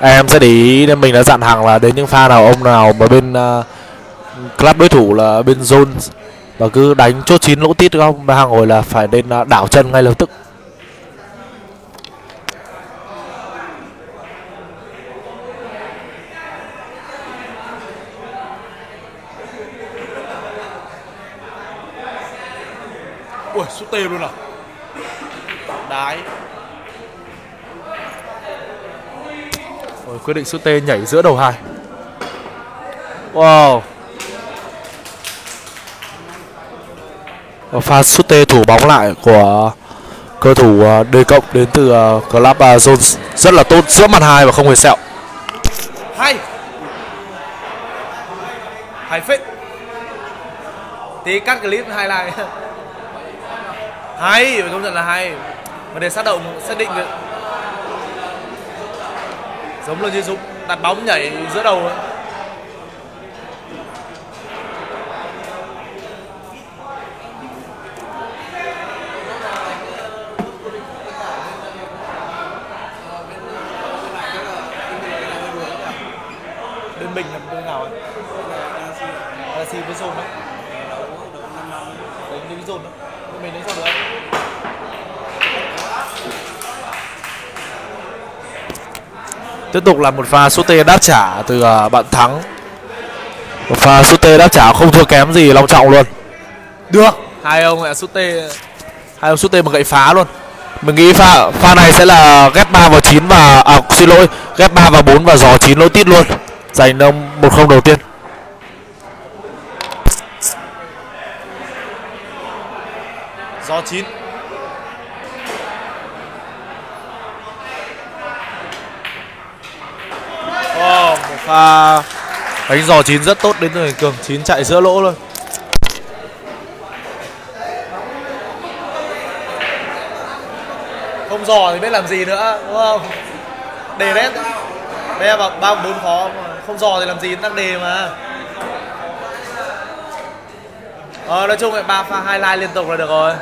Em sẽ để ý nên mình đã dặn Hằng là đến những pha nào ông nào mà bên uh, club đối thủ là bên zone và cứ đánh chốt chín lỗ tít không? Bé Hằng ngồi là phải nên uh, đảo chân ngay lập tức Ui sút tê luôn à Đái Rồi quyết định sút tê nhảy giữa đầu hai. Wow. Pha sút tê thủ bóng lại của cơ thủ ờ, D cộng đến từ ờ, Club ờ, Jones rất là tốt giữa mặt hai và không hề sẹo. hay hay phết tí cắt clip highlight hay, phải công nhận là hay vấn đề sát động, xác định được giống là như dũng, đặt bóng nhảy giữa đầu ấy. tiếp tục là một pha sút tê đáp trả từ à, bạn thắng. Một pha sút tê đáp trả không thua kém gì long trọng luôn. Được. Hai ông là sút tê hai ông sút tê mà gậy phá luôn. Mình nghĩ pha pha này sẽ là ghép 3 vào 9 và à xin lỗi ghép 3 vào 4 và giò 9 lỗi tít luôn. Giành đông một không đầu tiên. Giò 9 Và đánh giò chín rất tốt đến từ Hành Cường chín chạy giữa lỗ luôn. Không giò thì biết làm gì nữa đúng không? Đề rét Bé vào ba bốn khó Không giò thì làm gì đang đề mà. Ờ, nói chung là ba pha hai line liên tục là được rồi.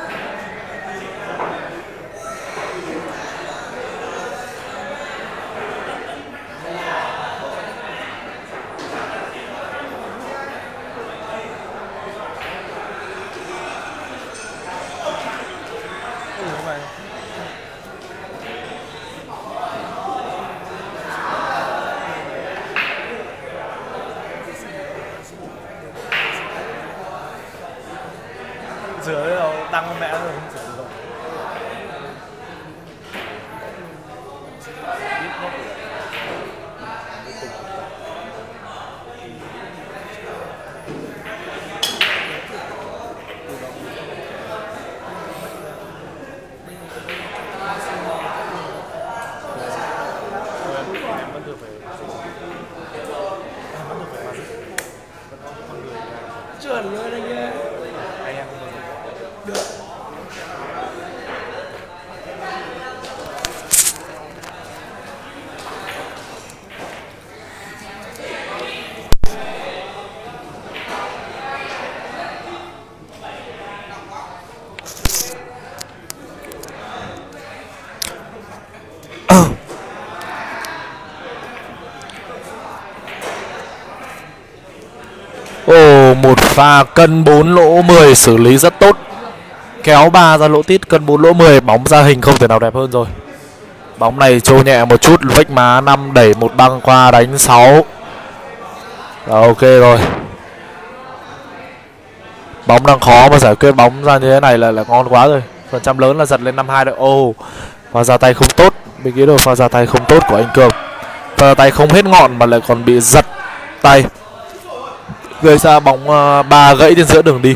Rửa đâu đăng cân 4 lỗ 10 xử lý rất tốt. Kéo ba ra lỗ tít cân 4 lỗ 10, bóng ra hình không thể nào đẹp hơn rồi. Bóng này trô nhẹ một chút, vách má 5 đẩy một băng qua đánh 6. Rồi ok rồi. Bóng đang khó mà giải quyết bóng ra như thế này là là ngon quá rồi. Phần trăm lớn là giật lên 52 rồi. Ồ, pha ra tay không tốt. Mình nghĩ được pha ra tay không tốt của anh Cường. Pha ra tay không hết ngọn mà lại còn bị giật tay gây ra bóng ờ, ba gãy trên giữa đường đi.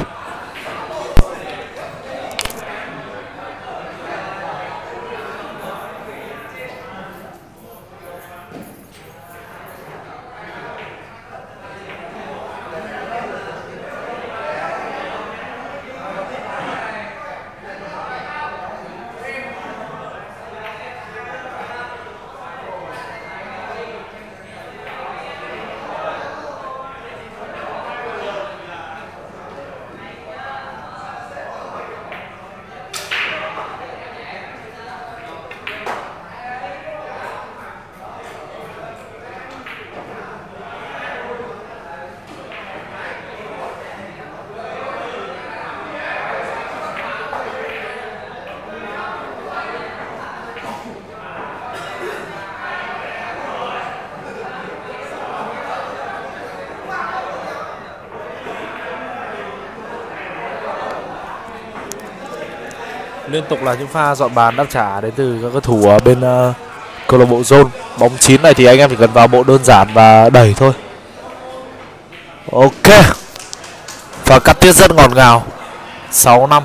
Liên tục là những pha dọn bàn đáp trả đến từ các cầu thủ ở bên uh, câu lạc bộ zone. Bóng chín này thì anh em chỉ cần vào bộ đơn giản và đẩy thôi. Ok. Và cắt tiết rất ngọt ngào. 6 năm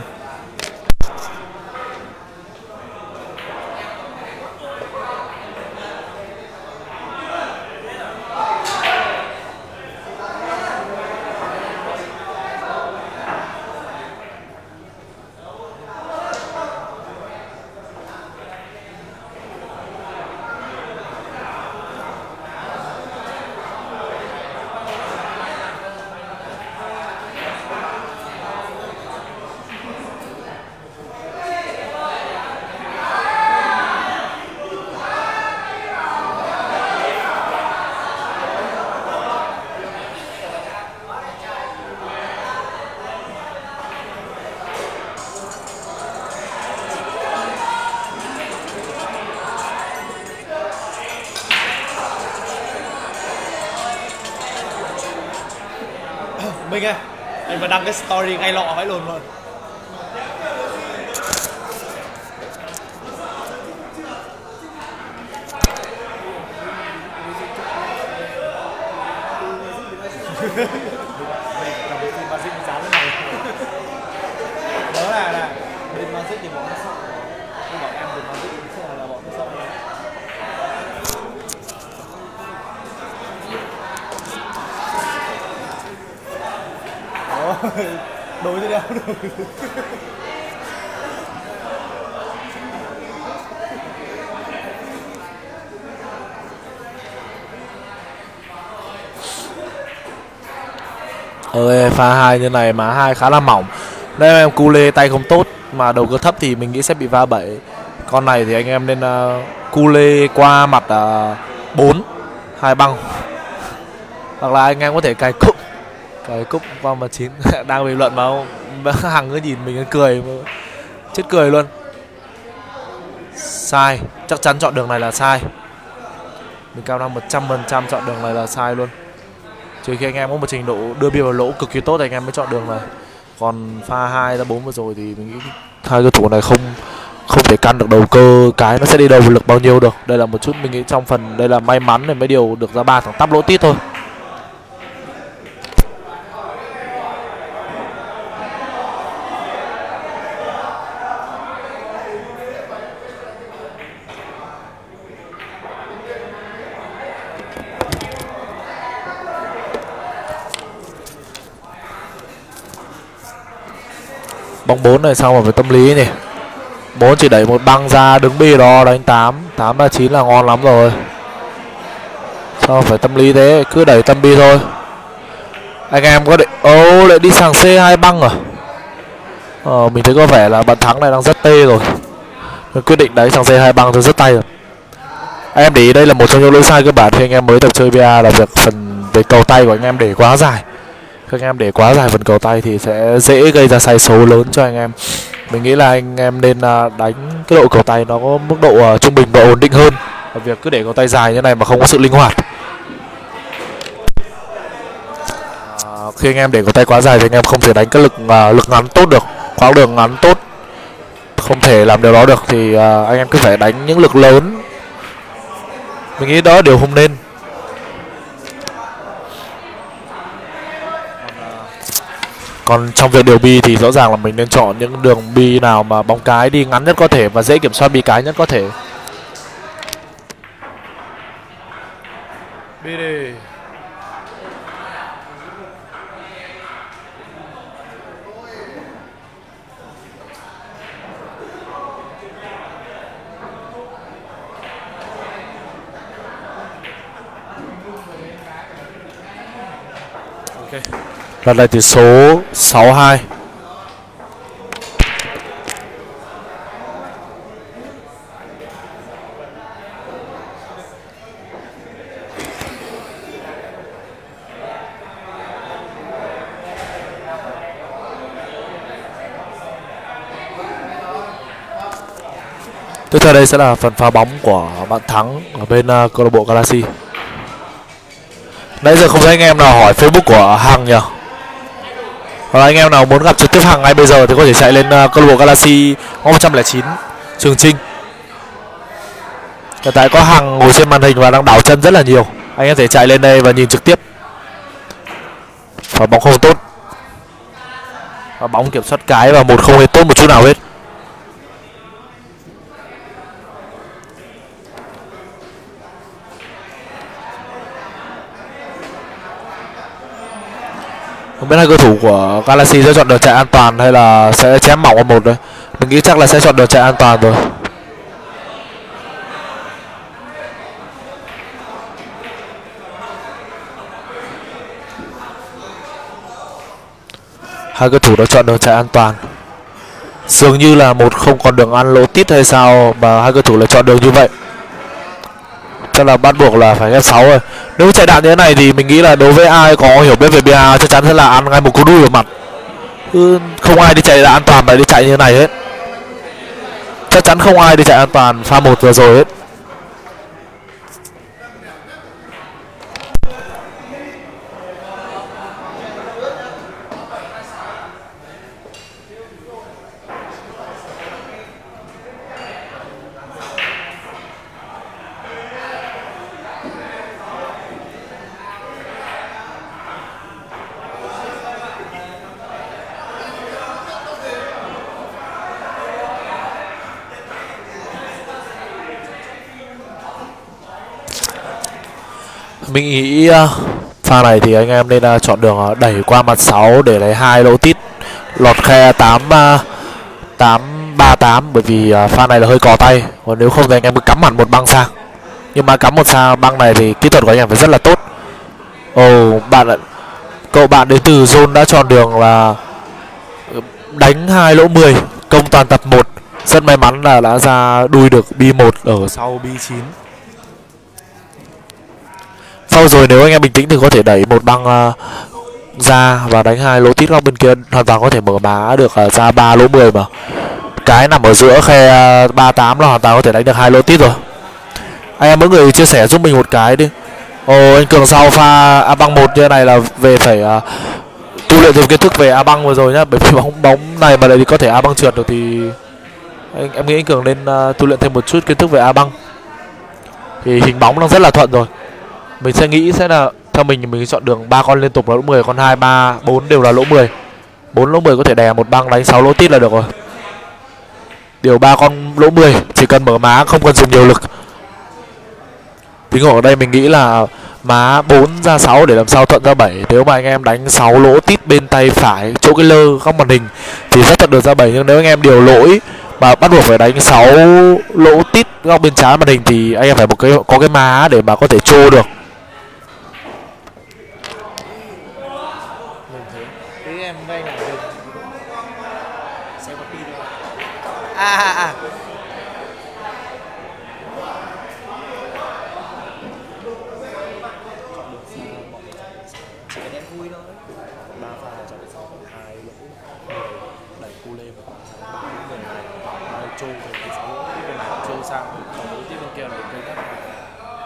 Minh ơi anh vừa đăng cái story ngay lọ vãi lồn luôn đó là là bên Magic thì bọn nó sợ tôi bảo em bên Magic thì sợ là bọn nó sợ Đó, đối với đeo đối Ơi pha hai như này mà hai khá là mỏng. Đây em cu lê tay không tốt Mà đầu cơ thấp thì mình nghĩ sẽ bị va bẫy Con này thì anh em nên ờ, uh, cu lê qua mặt ờ, uh, 4 hai băng. Hoặc là anh em có thể cài cúc Đấy, cúp qua mặt chín. Đang bình luận mà Hằng cứ nhìn mình cười mà. Chết cười luôn. Sai Chắc chắn chọn đường này là sai. Mình cao năng 100% chọn đường này là sai luôn. Trừ khi anh em có một trình độ đưa bia vào lỗ cực kỳ tốt thì anh em mới chọn đường này. Còn pha hai ra bốn vừa rồi thì mình nghĩ hai cầu thủ này không không thể căn được đầu cơ. Cái nó sẽ đi đầu lực bao nhiêu được. Đây là một chút mình nghĩ trong phần đây là may mắn để mới điều được ra ba thằng tắp lỗ tít thôi. 4 này xong rồi phải tâm lý nhỉ. 4 chỉ đẩy một băng ra đứng bi đó đánh 8 8 ra 9 là ngon lắm rồi. Sao phải tâm lý thế cứ đẩy tâm bi thôi. Anh em có định ô oh, lại đi sang C2 băng à? Ờ, mình thấy có vẻ là bàn thắng này đang rất tê rồi. Mình quyết định đẩy sàng c hai băng tôi rất tay rồi. Em để ý đây là một trong những lỗi sai cơ bản khi anh em mới tập chơi ba là việc phần về cầu tay của anh em để quá dài các anh em để quá dài phần cầu tay thì sẽ dễ gây ra sai số lớn cho anh em. Mình nghĩ là anh em nên à, đánh cái độ cầu tay nó có mức độ à, trung bình và ổn định hơn. Và việc cứ để cầu tay dài như này mà không có sự linh hoạt. À, khi anh em để cầu tay quá dài thì anh em không thể đánh cái lực à, lực ngắn tốt được quãng đường ngắn tốt. Không thể làm điều đó được thì anh em cứ phải đánh những lực lớn. Mình nghĩ đó điều không nên. Còn trong việc điều bi thì rõ ràng là mình nên chọn những đường bi nào mà bóng cái đi ngắn nhất có thể và dễ kiểm soát bi cái nhất có thể. Bi đi. Ok lần này tỷ số 6-2 Tiếp theo đây sẽ là phần phá bóng của bạn Thắng ở bên uh, câu lạc bộ Galaxy. Nãy giờ không thấy anh em nào hỏi Facebook của Hằng nhỉ? Hoặc là anh em nào muốn gặp trực tiếp hàng ngay bây giờ thì có thể chạy lên uh, câu lạc bộ Galaxy 109 Trường Trinh. hiện tại có hàng ngồi trên màn hình và đang đảo chân rất là nhiều. Anh em thể chạy lên đây và nhìn trực tiếp. Và bóng không tốt. Và bóng kiểm soát cái và một không hề tốt một chút nào hết. Không biết hai cầu thủ của Galaxy sẽ chọn đường chạy an toàn hay là sẽ chém mỏng qua một đấy mình nghĩ chắc là sẽ chọn đường chạy an toàn rồi. Hai cầu thủ đã chọn đường chạy an toàn. Dường như là một không còn đường ăn lỗ tít hay sao mà hai cầu thủ lại chọn đường như vậy chắc là bắt buộc là phải F6 rồi nếu chạy đạn như thế này thì mình nghĩ là đối với ai có hiểu biết về BA chắc chắn sẽ là ăn ngay một cú đuôi vào mặt. Không ai đi chạy đạn an toàn mà đi chạy như thế này hết. Chắc chắn không ai đi chạy an toàn pha một vừa rồi hết. Mình nghĩ ờ, pha này thì anh em nên ờ, chọn đường ờ, đẩy qua mặt 6 để lấy hai lỗ tít. Lọt khe 8 uh, 838 bởi vì pha này là hơi cò tay. Còn nếu không thì anh em cứ cắm hẳn một băng sang. Nhưng mà cắm một xa băng này thì kỹ thuật của anh em phải rất là tốt. Ồ oh, bạn ạ cậu bạn đến từ zone đã chọn đường là đánh hai lỗ 10 công toàn tập 1 rất may mắn là đã ra đuôi được B1 ở sau B9 sau rồi nếu anh em bình tĩnh thì có thể đẩy một băng uh, ra và đánh hai lỗ tít góc bên kia. Hoàn toàn có thể mở má được uh, ra ba lỗ 10 mà. Cái nằm ở giữa khe ờ, uh, 38 là hoàn toàn có thể đánh được hai lỗ tít rồi. Anh em mỗi người chia sẻ giúp mình một cái đi. Ồ anh cường sau pha a băng một như này là về phải uh, tu luyện thêm kiến thức về a băng vừa rồi nhá. Bởi vì bóng bóng này mà lại có thể a băng trượt được thì anh em nghĩ anh cường nên uh, tu luyện thêm một chút kiến thức về a băng. Thì hình bóng đang rất là thuận rồi mình sẽ nghĩ sẽ là theo mình mình chọn đường ba con liên tục là lỗ 10 con 2 3 4 đều là lỗ 10. 4 lỗ 10 có thể đè một băng đánh 6 lỗ tít là được rồi. Điều ba con lỗ 10 chỉ cần mở má, không cần dùng nhiều lực. Tính ở đây mình nghĩ là má 4 ra 6 để làm sao thuận ra 7. Nếu mà anh em đánh 6 lỗ tít bên tay phải, chỗ cái lơ góc màn hình, thì rất thuận được ra 7 nhưng nếu anh em điều lỗi mà bắt buộc phải đánh 6 lỗ tít góc bên trái màn hình, thì anh em phải một cái, có cái má để mà có thể trô được mình thế thế em đây là đường xe có pin không à à à chỉ cần em vui thôi ba pha trong cái sau còn hai lỗ đẩy cu lên và ba lỗ người này hai trôi về cái sáu lỗ bên này trôi sang còn lỗ tiếp bên kia là cây nhất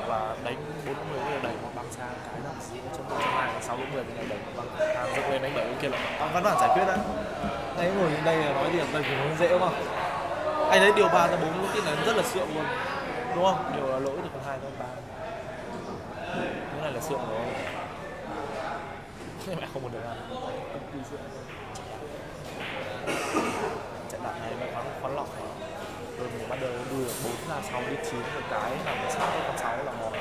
và đánh bốn lỗ mười kia đẩy một băng sang cái là giữa trong một trong hai sáu lỗ mười bên này đẩy một băng sang dựng lên đánh bảy bên kia là băng văn bản giải quyết đấy anh ngồi trên đây là nói gì đây thì nó dễ đúng không anh thấy điều ba ra bốn lỗ tiếp là rất là sượng luôn đúng không điều là lỗi được còn hai thôi ba cái này là sượng rồi nhưng mẹ không một được ăn cực kỳ sượng trận đạn này nó khoắn khoắn lọc này rồi mình bắt đầu đưa được bốn là sáu đi chín một cái là một sáu con sáu là một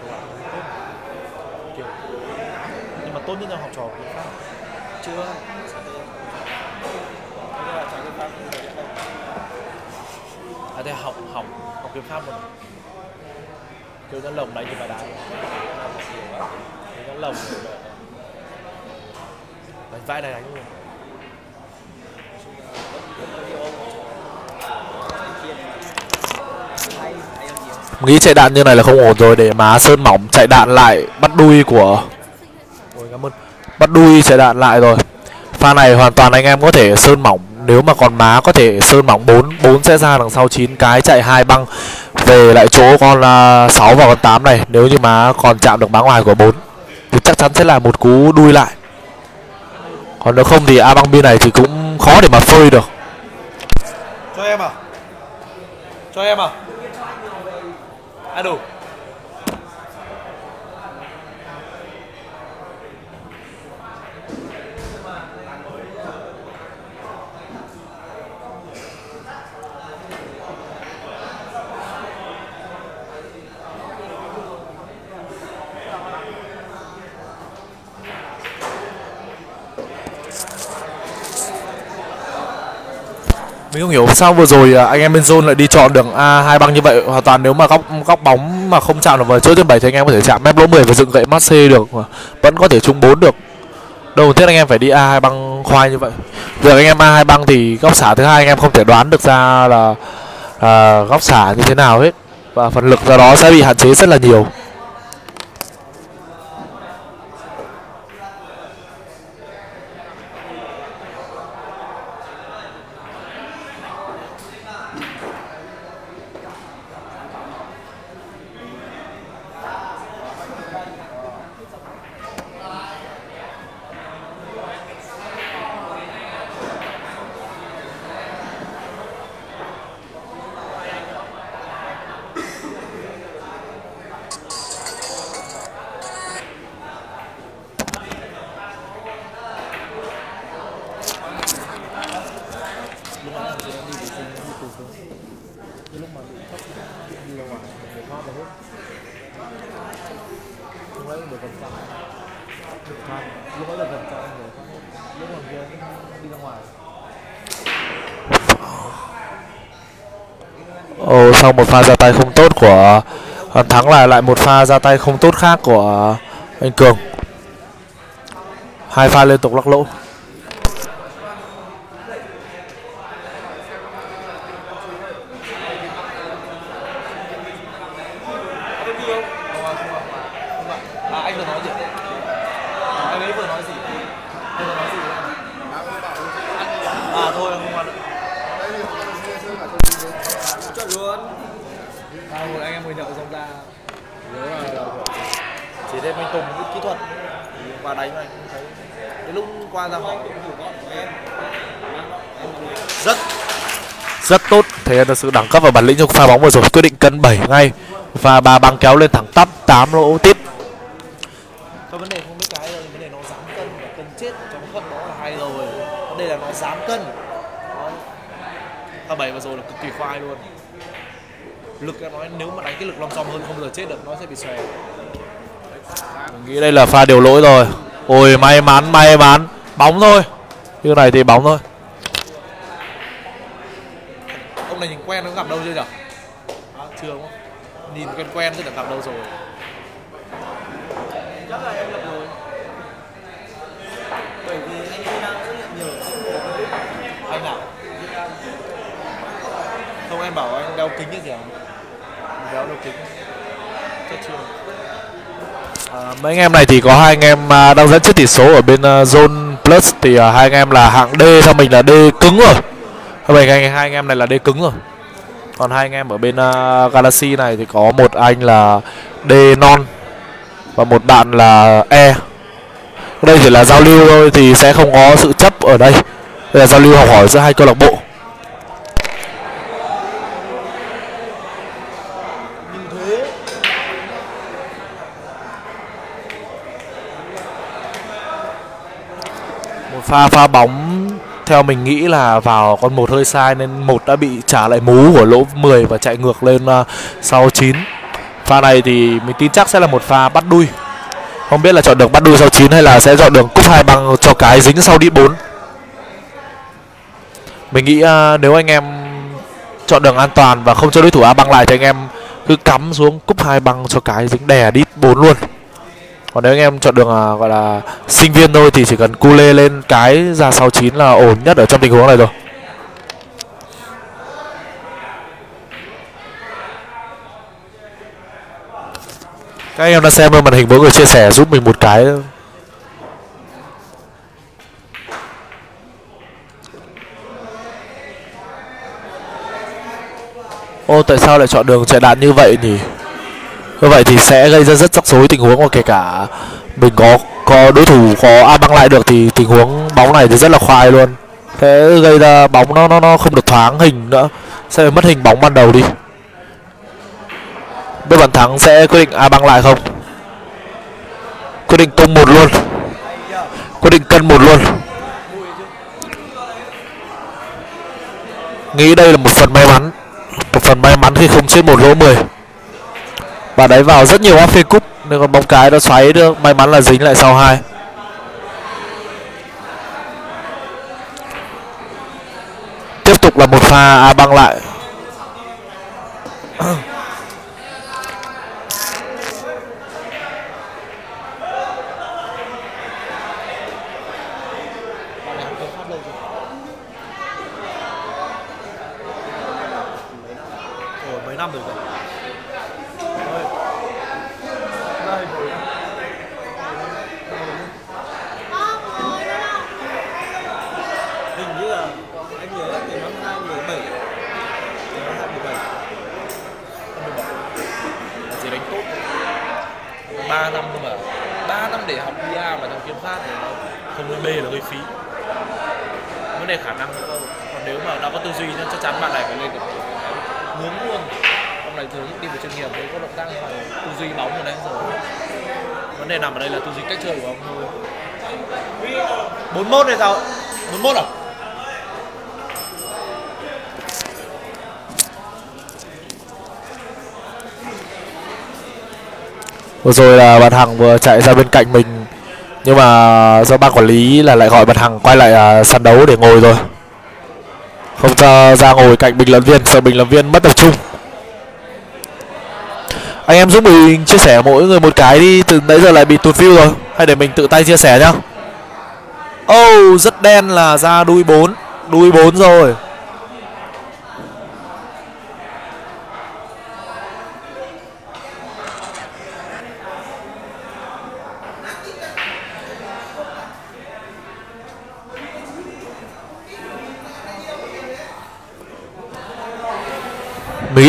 Các bạn thấy tốt. kiểu nhưng mà tốt nhất là học trò của Pháp chưa Thế là chọn cái Pháp không thể đâu à thế học học học kiếm Pháp rồi kiểu nó lồng đánh thì phải đá Kiểu nó lồng rồi đợi. đánh vai này đánh luôn hay hay hơn nhiều nghĩ chạy đạn như này là không ổn rồi để má sơn mỏng chạy đạn lại bắt đuôi của Ôi, cảm ơn. bắt đuôi chạy đạn lại rồi. Pha này hoàn toàn anh em có thể sơn mỏng nếu mà còn má có thể sơn mỏng 4 4 sẽ ra đằng sau 9 cái chạy hai băng. Về lại chỗ con uh, 6 và con 8 này nếu như má còn chạm được má ngoài của 4 thì chắc chắn sẽ là một cú đuôi lại. Còn nếu không thì a băng bi này thì cũng khó để mà phơi được. Cho em à. Cho em à à mình không hiểu sao vừa rồi à, anh em bên zone lại đi chọn đường a hai băng như vậy. Hoàn toàn nếu mà góc góc bóng mà không chạm được vào chỗ trên bảy thì anh em có thể chạm mép lỗ 10 và dựng gậy mắt C được. Vẫn có thể trung 4 được. Đầu tiên anh em phải đi a hai băng khoai như vậy. Việc anh em a hai băng thì góc xả thứ hai anh em không thể đoán được ra là, là góc xả như thế nào hết. Và phần lực do đó sẽ bị hạn chế rất là nhiều Ồ, sau một pha ra tay không tốt của Hoàn Thắng lại lại một pha ra tay không tốt khác của anh Cường. Hai pha liên tục lắc lỗ à anh vừa nói gì anh ấy vừa nói gì anh vừa nói gì à thôi không ăn Chuẩn luôn. à một anh em ngồi nhậu xong ra chỉ thêm anh Tùng chút kỹ thuật thì qua đánh này không thấy đến lúc qua ra hỏi rất rất tốt. Thể hiện được sự đẳng cấp và bản lĩnh trong pha bóng vừa rồi quyết định cân 7 ngay. Và ba băng kéo lên thẳng tắp 8 lỗ tiếp. Thôi vấn đề không biết cái vấn đề nó dám cân và cân chết trong phút đó là hay rồi. Vấn đề là nó dám cân. Pha 7 vừa rồi là cực kỳ khoai luôn. Lực em nói nếu mà đánh cái lực long song hơn không giờ chết được, nó sẽ bị xòe. Mình nghĩ đây là pha điều lỗi rồi. Ôi may mắn may mắn. Bóng thôi. Như này thì bóng thôi Ông này nhìn quen nó gặp đâu chưa nhỉ? À, chưa đúng không? Nhìn quen quen tức là gặp đâu rồi Chắc là em gặp rồi. Bởi vì anh ấy đang xuất hiện nhiều Anh nào? Không em bảo anh đeo kính cái gì à? Đeo đeo kính Chết chưa? à, Mấy anh em này thì có hai anh em à, đang dẫn trước tỷ số ở bên à, Zone Plus Thì à, hai anh em là hạng D Theo mình là D cứng rồi mình anh, hai anh em này là D cứng rồi còn hai anh em ở bên uh, Galaxy này thì có một anh là D non Và một bạn là E. Đây chỉ là giao lưu thôi thì sẽ không có sự chấp ở đây. Đây là giao lưu học hỏi giữa hai câu lạc bộ. Một pha pha bóng theo mình nghĩ là vào con một hơi sai nên một đã bị trả lại mú của lỗ 10 và chạy ngược lên uh, sau 9 pha này thì mình tin chắc sẽ là một pha bắt đuôi. Không biết là chọn đường bắt đuôi sau 9 hay là sẽ chọn đường cúp hai bằng cho cái dính sau đi 4 mình nghĩ uh, nếu anh em chọn đường an toàn và không cho đối thủ a băng lại thì anh em cứ cắm xuống cúp hai băng cho cái dính đè đít 4 luôn còn nếu anh em chọn đường à, gọi là sinh viên thôi thì chỉ cần cu lê lên cái ra sau 9 là ổn nhất ở trong tình huống này rồi. Các anh em đang xem màn hình mỗi người chia sẻ giúp mình một cái. Ô tại sao lại chọn đường chạy đạn như vậy nhỉ? Như vậy thì sẽ gây ra rất rắc rối tình huống. Và kể cả mình có có đối thủ, có a băng lại được thì tình huống bóng này thì rất là khoai luôn. Thế gây ra bóng nó nó nó không được thoáng hình nữa. Sẽ mất hình bóng ban đầu đi. Đội bàn thắng sẽ quyết định a băng lại không? Quyết định tung một luôn. Quyết định cân một luôn. Nghĩ đây là một phần may mắn. Một phần may mắn khi không chết một lỗ 10 và đáy vào rất nhiều áp phê cúp nên còn bóng cái nó xoáy được. May mắn là dính lại sau hai. Tiếp tục là một pha a băng lại bạn này không phát lên rồi Ồ, mấy năm rồi vậy Ôi. Đây, rồi. hình như là anh nhớ là từ năm 2017 năm 2017 là chỉ đánh tốt thôi 3 năm cơ mà 3 năm để học bia mà thằng kiếm phát thì nó không lên B là gây phí vấn đề khả năng nữa cơ còn nếu mà đã có tư duy thì chắc chắn bạn này phải lên được cái hướng luôn ông này thường đi về chuyên nghiệp với có động tác phải tư duy bóng rồi đấy rồi vấn đề nằm ở đây là tư duy cách chơi của ông thôi 41 này sao 41 à vừa rồi là bạn hằng vừa chạy ra bên cạnh mình. Nhưng mà do ban quản lý là lại gọi bạn hằng quay lại à, sàn đấu để ngồi rồi không cho ra ngồi cạnh bình luận viên sợ bình luận viên mất tập trung. Anh em giúp mình chia sẻ mỗi người một cái đi từ nãy giờ lại bị tụt view rồi. Hay để mình tự tay chia sẻ nhá. Oh rất đen là ra đuôi 4 đuôi 4 rồi.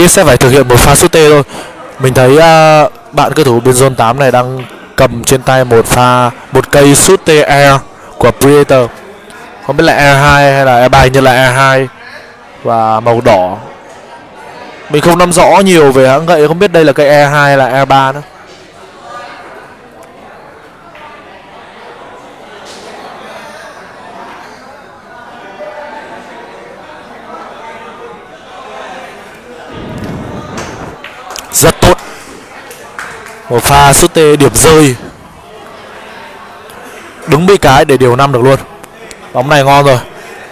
Nghĩ sẽ phải thực hiện một pha sút tê thôi. Mình thấy uh, bạn cầu thủ bên zone 8 này đang cầm trên tay một pha một cây sút tê air của Predator. Không biết là air 2 hay là air 3 như là air 2 và màu đỏ. Mình không nắm rõ nhiều về hãng gậy không biết đây là cây air 2 hay là air 3 nữa rất tốt một pha sút tê điểm rơi. Đúng bị cái để điều năm được luôn. Bóng này ngon rồi.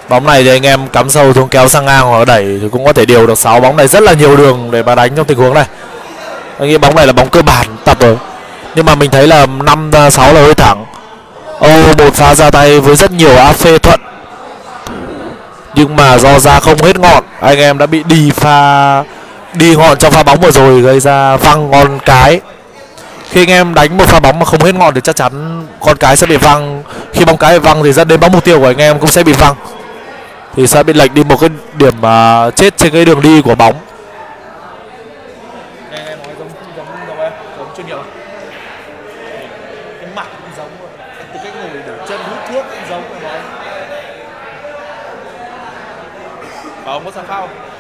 Bóng này thì anh em cắm sâu xuống kéo sang ngang hoặc đẩy thì cũng có thể điều được 6 bóng này. Rất là nhiều đường để mà đánh trong tình huống này. Anh nghĩ bóng này là bóng cơ bản tập rồi. Nhưng mà mình thấy là năm sáu là hơi thẳng. Ô, một pha ra tay với rất nhiều áp phê thuận. Nhưng mà do ra không hết ngọn, anh em đã bị đi pha, đi ngọn trong pha bóng vừa rồi, gây ra văng ngon cái khi anh em đánh một pha bóng mà không hết ngọn thì chắc chắn con cái sẽ bị văng. Khi bóng cái bị văng thì dẫn đến bóng mục tiêu của anh em cũng sẽ bị văng. Thì sẽ bị lệch đi một cái điểm uh, chết trên cái đường đi của bóng. Nghe nghe nói giống giống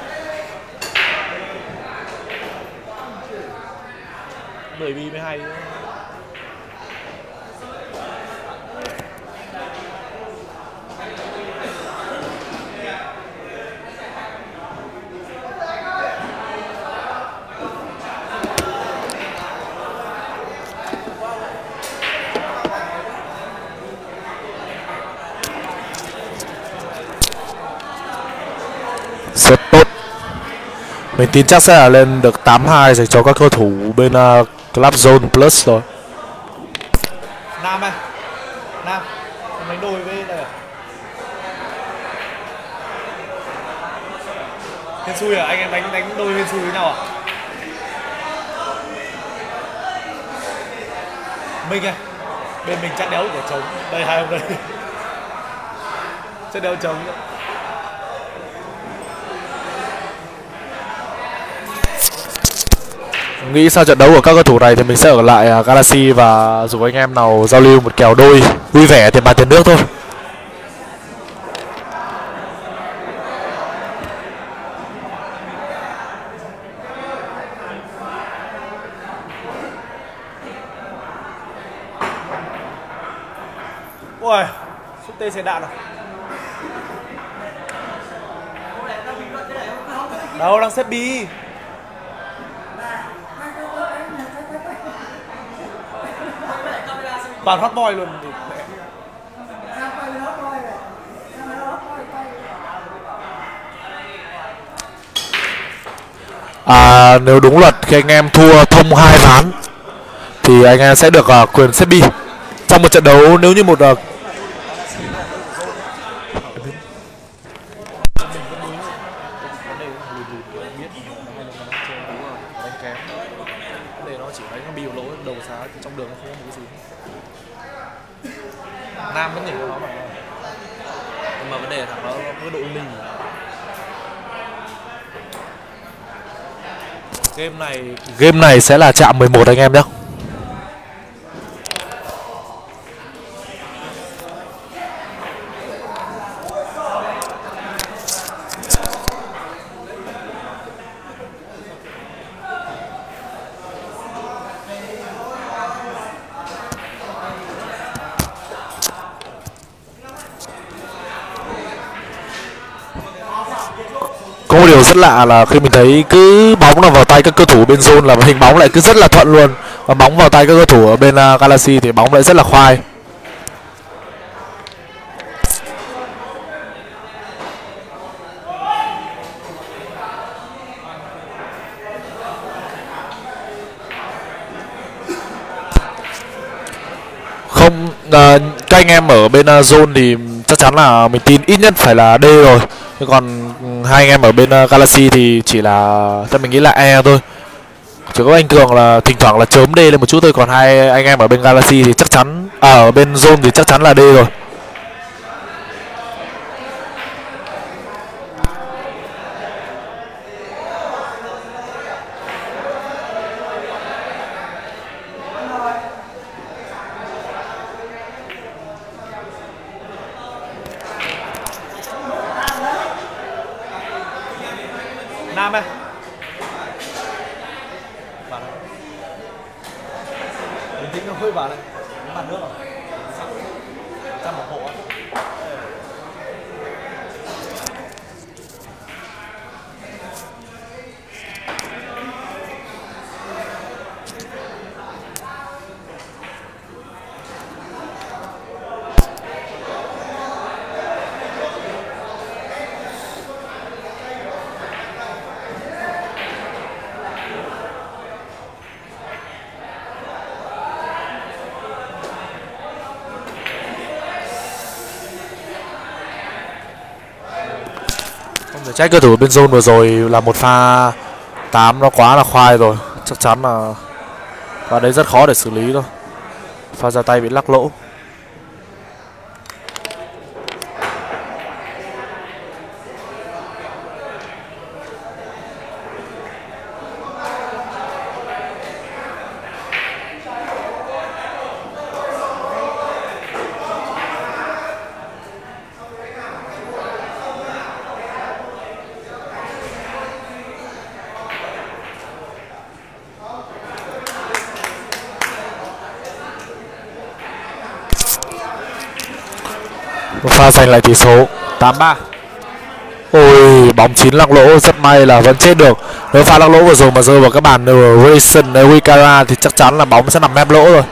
bởi vì mới hay nữa. rất tốt mình tin chắc sẽ là lên được 82 dành cho các cầu thủ bên uh, Club Zone Plus rồi nam ơi nam đánh đôi với đây à Hên xui à? Anh em đánh đánh đôi hên xui với nhau à? Minh à? Bên mình chắc đéo của chống Đây, hai ông đây Chắc đéo trống nghĩ sau trận đấu của các cầu thủ này thì mình sẽ ở lại à, Galaxy và rủ anh em nào giao lưu một kèo đôi vui vẻ thì bàn tiền nước thôi. Ôi, sút tê sệt đạn rồi. Đâu đang xếp bi. Toàn hot boy luôn. À, nếu đúng luật khi anh em thua thông hai ván thì anh em sẽ được uh, quyền xếp bi trong một trận đấu nếu như một uh, vấn đề là lùi lùi anh biết hay là nó đang chơi đúng rồi đánh kém vấn đề nó chỉ đánh nó bị lỗ đầu xá trong đường nó không có một cái gì nam vẫn nhảy của nó mà nhưng mà vấn đề là thằng nó có cái độ linh game này game này sẽ là chạm 11 anh em nhé rất lạ là khi mình thấy cứ bóng nào vào tay các cơ thủ bên zone là hình bóng lại cứ rất là thuận luôn. Và bóng vào tay các cơ thủ ở bên uh, galaxy thì bóng lại rất là khoai. Không uh, các anh em ở bên uh, zone thì chắc chắn là mình tin ít nhất phải là D rồi thế còn hai anh em ở bên uh, Galaxy thì chỉ là theo mình nghĩ là E thôi. Chỉ có anh Cường là thỉnh thoảng là chớm D lên một chút thôi còn hai anh em ở bên Galaxy thì chắc chắn à, ở bên zone thì chắc chắn là D rồi. Nam ấy vào đây bình tĩnh nó hơi vào đây trách cơ thủ bên zone vừa rồi là một pha 8 nó quá là khoai rồi. Chắc chắn là và đấy rất khó để xử lý thôi. Pha ra tay bị lắc lỗ. Pha giành lại tỷ số. 8-3 Ôi bóng chín lắc lỗ rất may là vẫn chết được. Nếu pha lắc lỗ vừa rồi mà rơi vào các bàn hay Wikara thì chắc chắn là bóng sẽ nằm mép lỗ rồi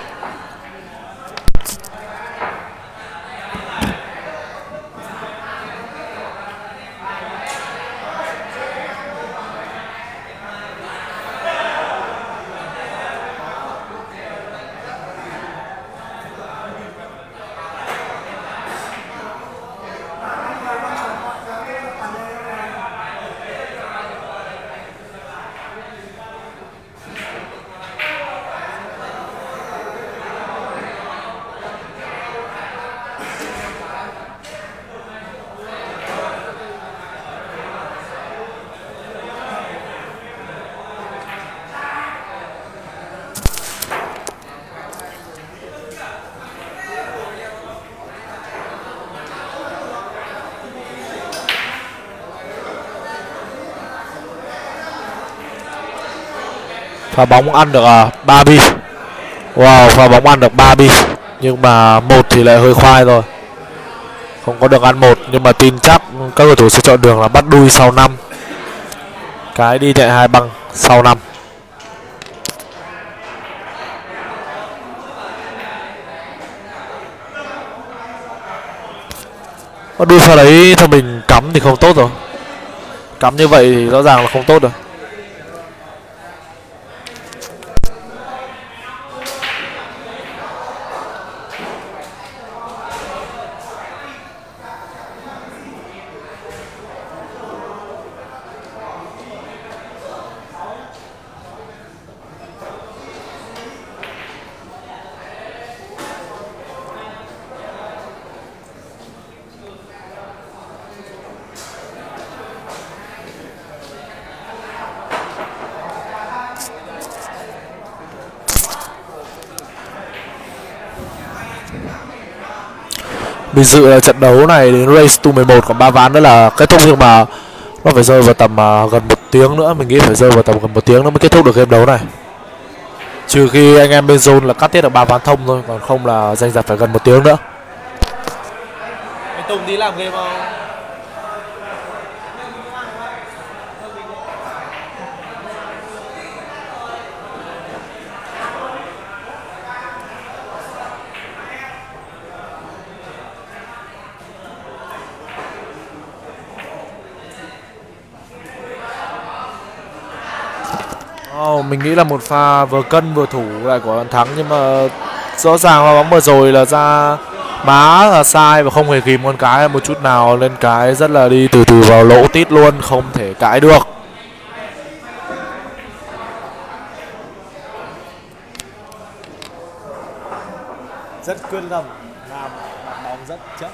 Pha bóng ăn được à, 3 bi. Wow pha bóng ăn được 3 bi. Nhưng mà một thì lại hơi khoai rồi không có được ăn một nhưng mà tin chắc các cầu thủ sẽ chọn đường là bắt đuôi sau năm. Cái đi chạy hai băng sau năm. Bắt đuôi sau đấy thằng mình cắm thì không tốt rồi. Cắm như vậy thì rõ ràng là không tốt rồi. Vì dự là trận đấu này đến race to 11 còn ba ván nữa là kết thúc nhưng mà nó phải rơi vào tầm uh, gần một tiếng nữa. Mình nghĩ phải rơi vào tầm gần một tiếng nữa mới kết thúc được game đấu này. Trừ khi anh em bên zone là cắt tiết được ba ván thông thôi còn không là danh giật phải gần một tiếng nữa. Anh Tùng đi làm game không? Oh, mình nghĩ là một pha vừa cân vừa thủ lại của thắng nhưng mà rõ ràng pha bóng vừa rồi là ra má là sai và không hề kìm con cái một chút nào lên cái rất là đi từ từ vào lỗ tít luôn không thể cãi được. Rất quyết tâm làm bóng rất chắc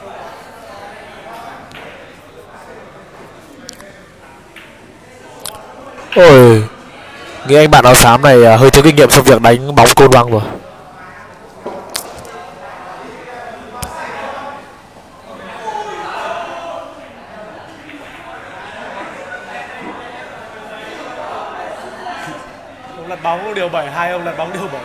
ôi nghĩ anh bạn áo xám này à, hơi thiếu kinh nghiệm trong việc đánh bóng côn băng rồi. Lật bóng điều 7 hai, ông lật bóng điều 7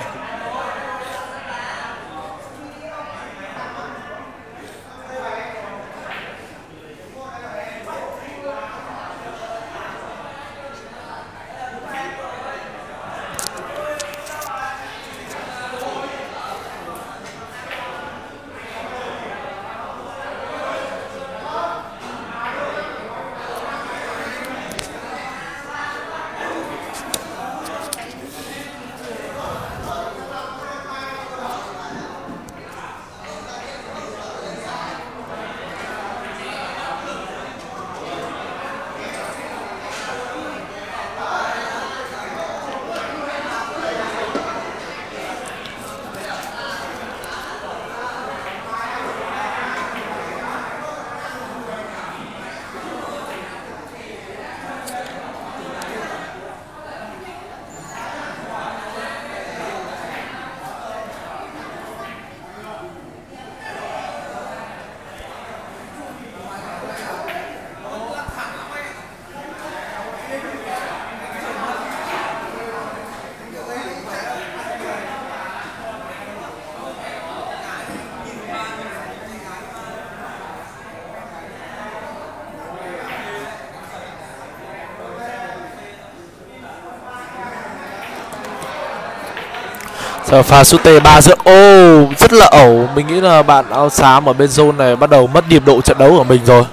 Giờ pha sút tê ba giữa ô, rất là ẩu. Mình nghĩ là bạn áo xám ở bên zone này bắt đầu mất nhịp độ trận đấu của mình rồi.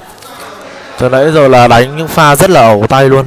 Từ nãy giờ là đánh những pha rất là ẩu tay luôn.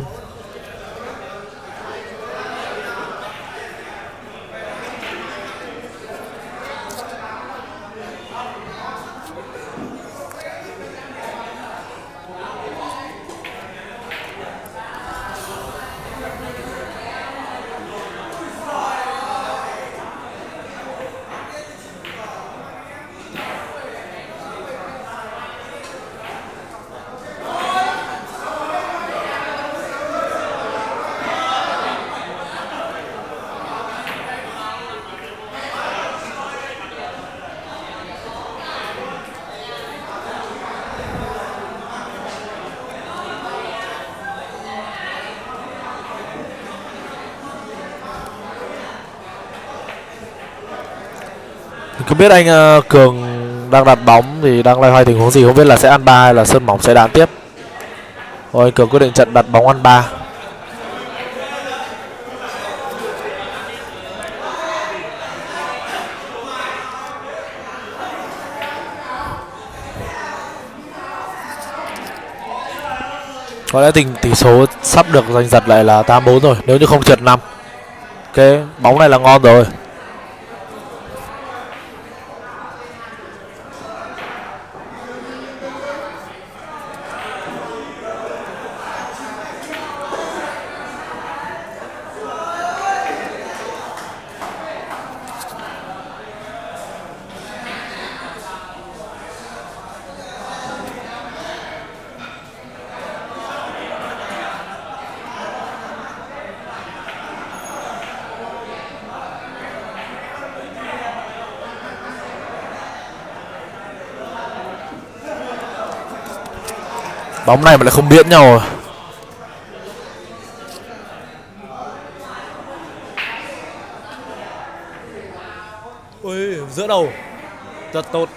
Biết anh uh, Cường đang đặt bóng thì đang loay hoay tình huống gì không biết là sẽ ăn ba hay là Sơn Mỏng sẽ đán tiếp. Rồi anh Cường quyết định trận đặt bóng ăn ba. Có lẽ tình tỷ số sắp được giành giật lại là 8-4 rồi nếu như không trượt 5. Ok, bóng này là ngon rồi. Bóng này mà lại không biết nhau rồi. Ui giữa đầu. Rất tốt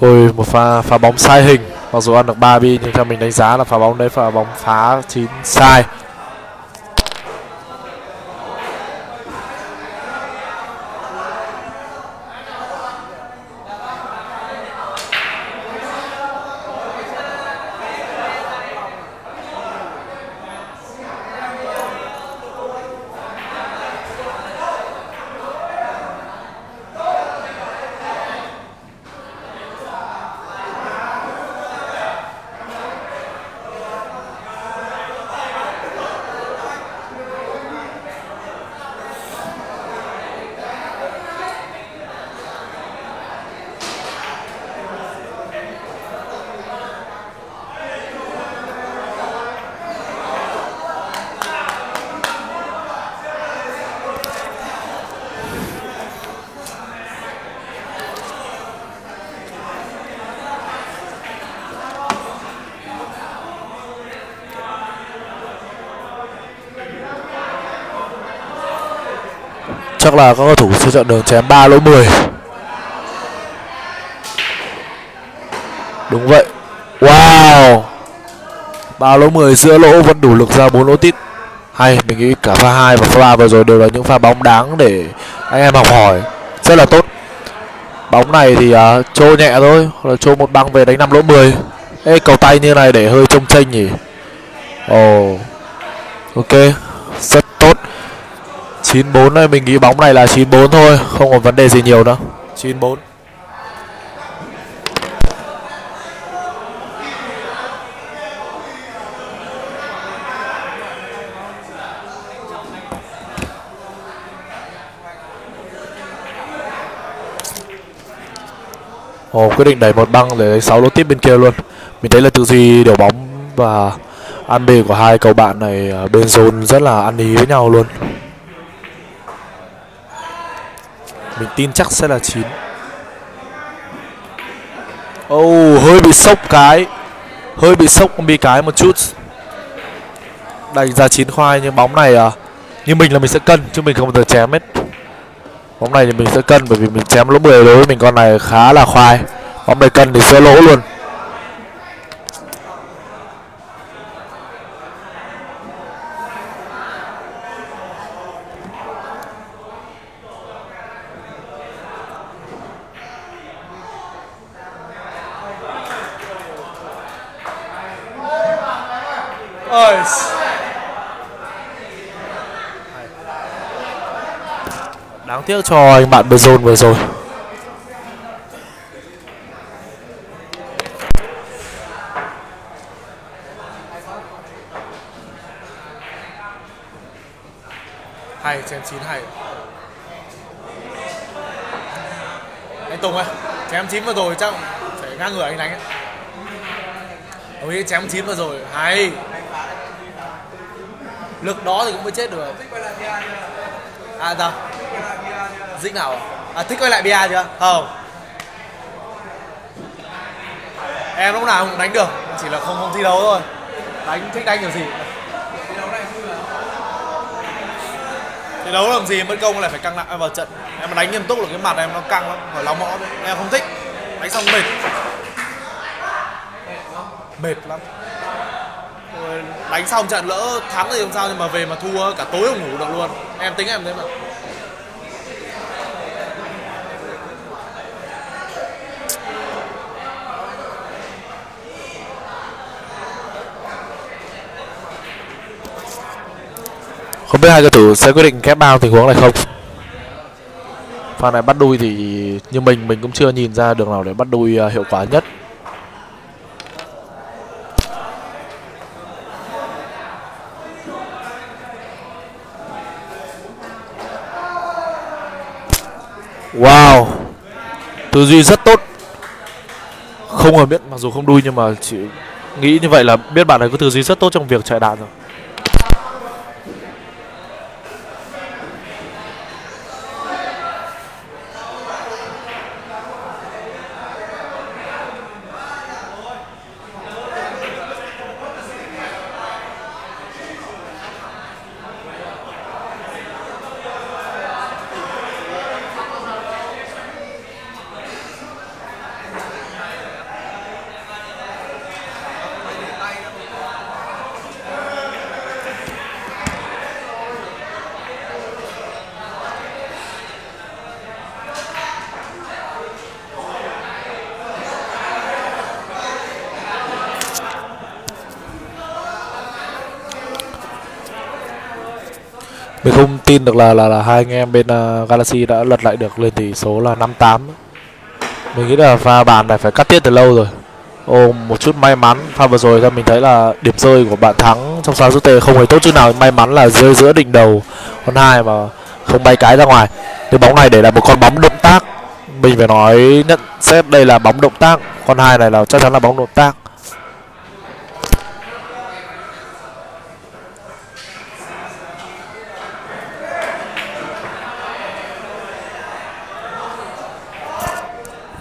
Ôi một pha phá bóng sai hình. Mặc dù ăn được 3 bi, nhưng theo mình đánh giá là phá bóng đấy pha bóng phá chín sai Chắc là các cầu thủ sẽ chọn đường chém 3 lỗ 10 Đúng vậy. Wow. 3 lỗ 10 giữa lỗ vẫn đủ lực ra 4 lỗ tít. Hay, mình nghĩ cả pha 2 và pha 3 vừa rồi đều là những pha bóng đáng để anh em học hỏi. Rất là tốt. Bóng này thì uh, trô nhẹ thôi Hoặc là trô một băng về đánh 5 lỗ 10 Ê cầu tay như này để hơi trông chênh nhỉ. Ồ. Oh. Ok. 94 này mình nghĩ bóng này là 94 thôi Không có vấn đề gì nhiều đâu. 94 Ồ quyết định đẩy một băng để đánh 6 lỗ tiếp bên kia luôn. Mình thấy là tư duy điều bóng và ăn bề của hai cầu bạn này à, bên zone rất là ăn ý với nhau luôn Mình tin chắc sẽ là 9 Oh, hơi bị sốc cái. Hơi bị sốc bị cái một chút. Đánh ra 9 khoai nhưng bóng này à Như mình là mình sẽ cân chứ mình không bao giờ chém hết. Bóng này thì mình sẽ cân bởi vì mình chém lỗ 10 đối với mình con này khá là khoai. Bóng này cân thì sẽ lỗ luôn ơi đáng tiếc cho anh bạn Bezon vừa rồi. Hay chém chín hay. Anh Tùng ơi, chém chín vừa rồi chắc phải ngang ngửa anh đánh ấy. Ông ấy chém chín vừa rồi, hay. Lực đó thì cũng mới chết được. À sao dĩnh nào? À? thích quay lại bia chưa? Không. Em lúc nào cũng đánh được, chỉ là không không thi đấu thôi. Đánh, thích đánh kiểu gì? Thi đấu làm gì mất công lại phải căng lại vào trận. Em mà đánh nghiêm túc là cái mặt em nó căng lắm phải lóng mõ em không thích. Đánh xong mệt. Mệt lắm. Đánh xong trận lỡ thắng thì không sao, nhưng mà về mà thua cả tối không ngủ được luôn. Em tính em thế mà. Không biết hai cầu thủ sẽ quyết định kép bao tình huống này không? Pha này bắt đuôi thì như mình mình cũng chưa nhìn ra đường nào để bắt đuôi à, hiệu quả nhất. Wow, Tư duy rất tốt. Không hề biết, mặc dù không đuôi nhưng mà chỉ nghĩ như vậy là biết bạn này có tư duy rất tốt trong việc chạy đạn rồi Mình không tin được là là, là hai anh em bên uh, Galaxy đã lật lại được lên tỷ số là 5-8 Mình nghĩ là pha bàn này phải cắt tiết từ lâu rồi. Ồ, một chút may mắn. Pha vừa rồi ra mình thấy là điểm rơi của bạn thắng trong sao rút tề không hề tốt chút nào. May mắn là rơi giữa đỉnh đầu con hai mà không bay cái ra ngoài. Cái bóng này để là một con bóng động tác. Mình phải nói nhận xét đây là bóng động tác. Con hai này là chắc chắn là bóng động tác.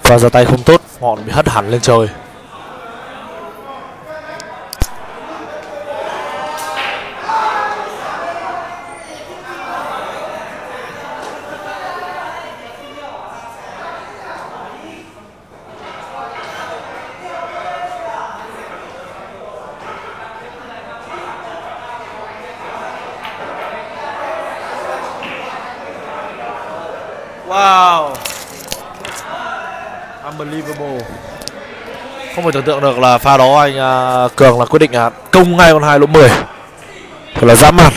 Và ra tay không tốt Ngọn bị hất hẳn lên trời wow unbelievable Không thể tưởng tượng được là pha đó anh à, Cường là quyết định à, công ngay con hai lỗ 10 Thật là dã man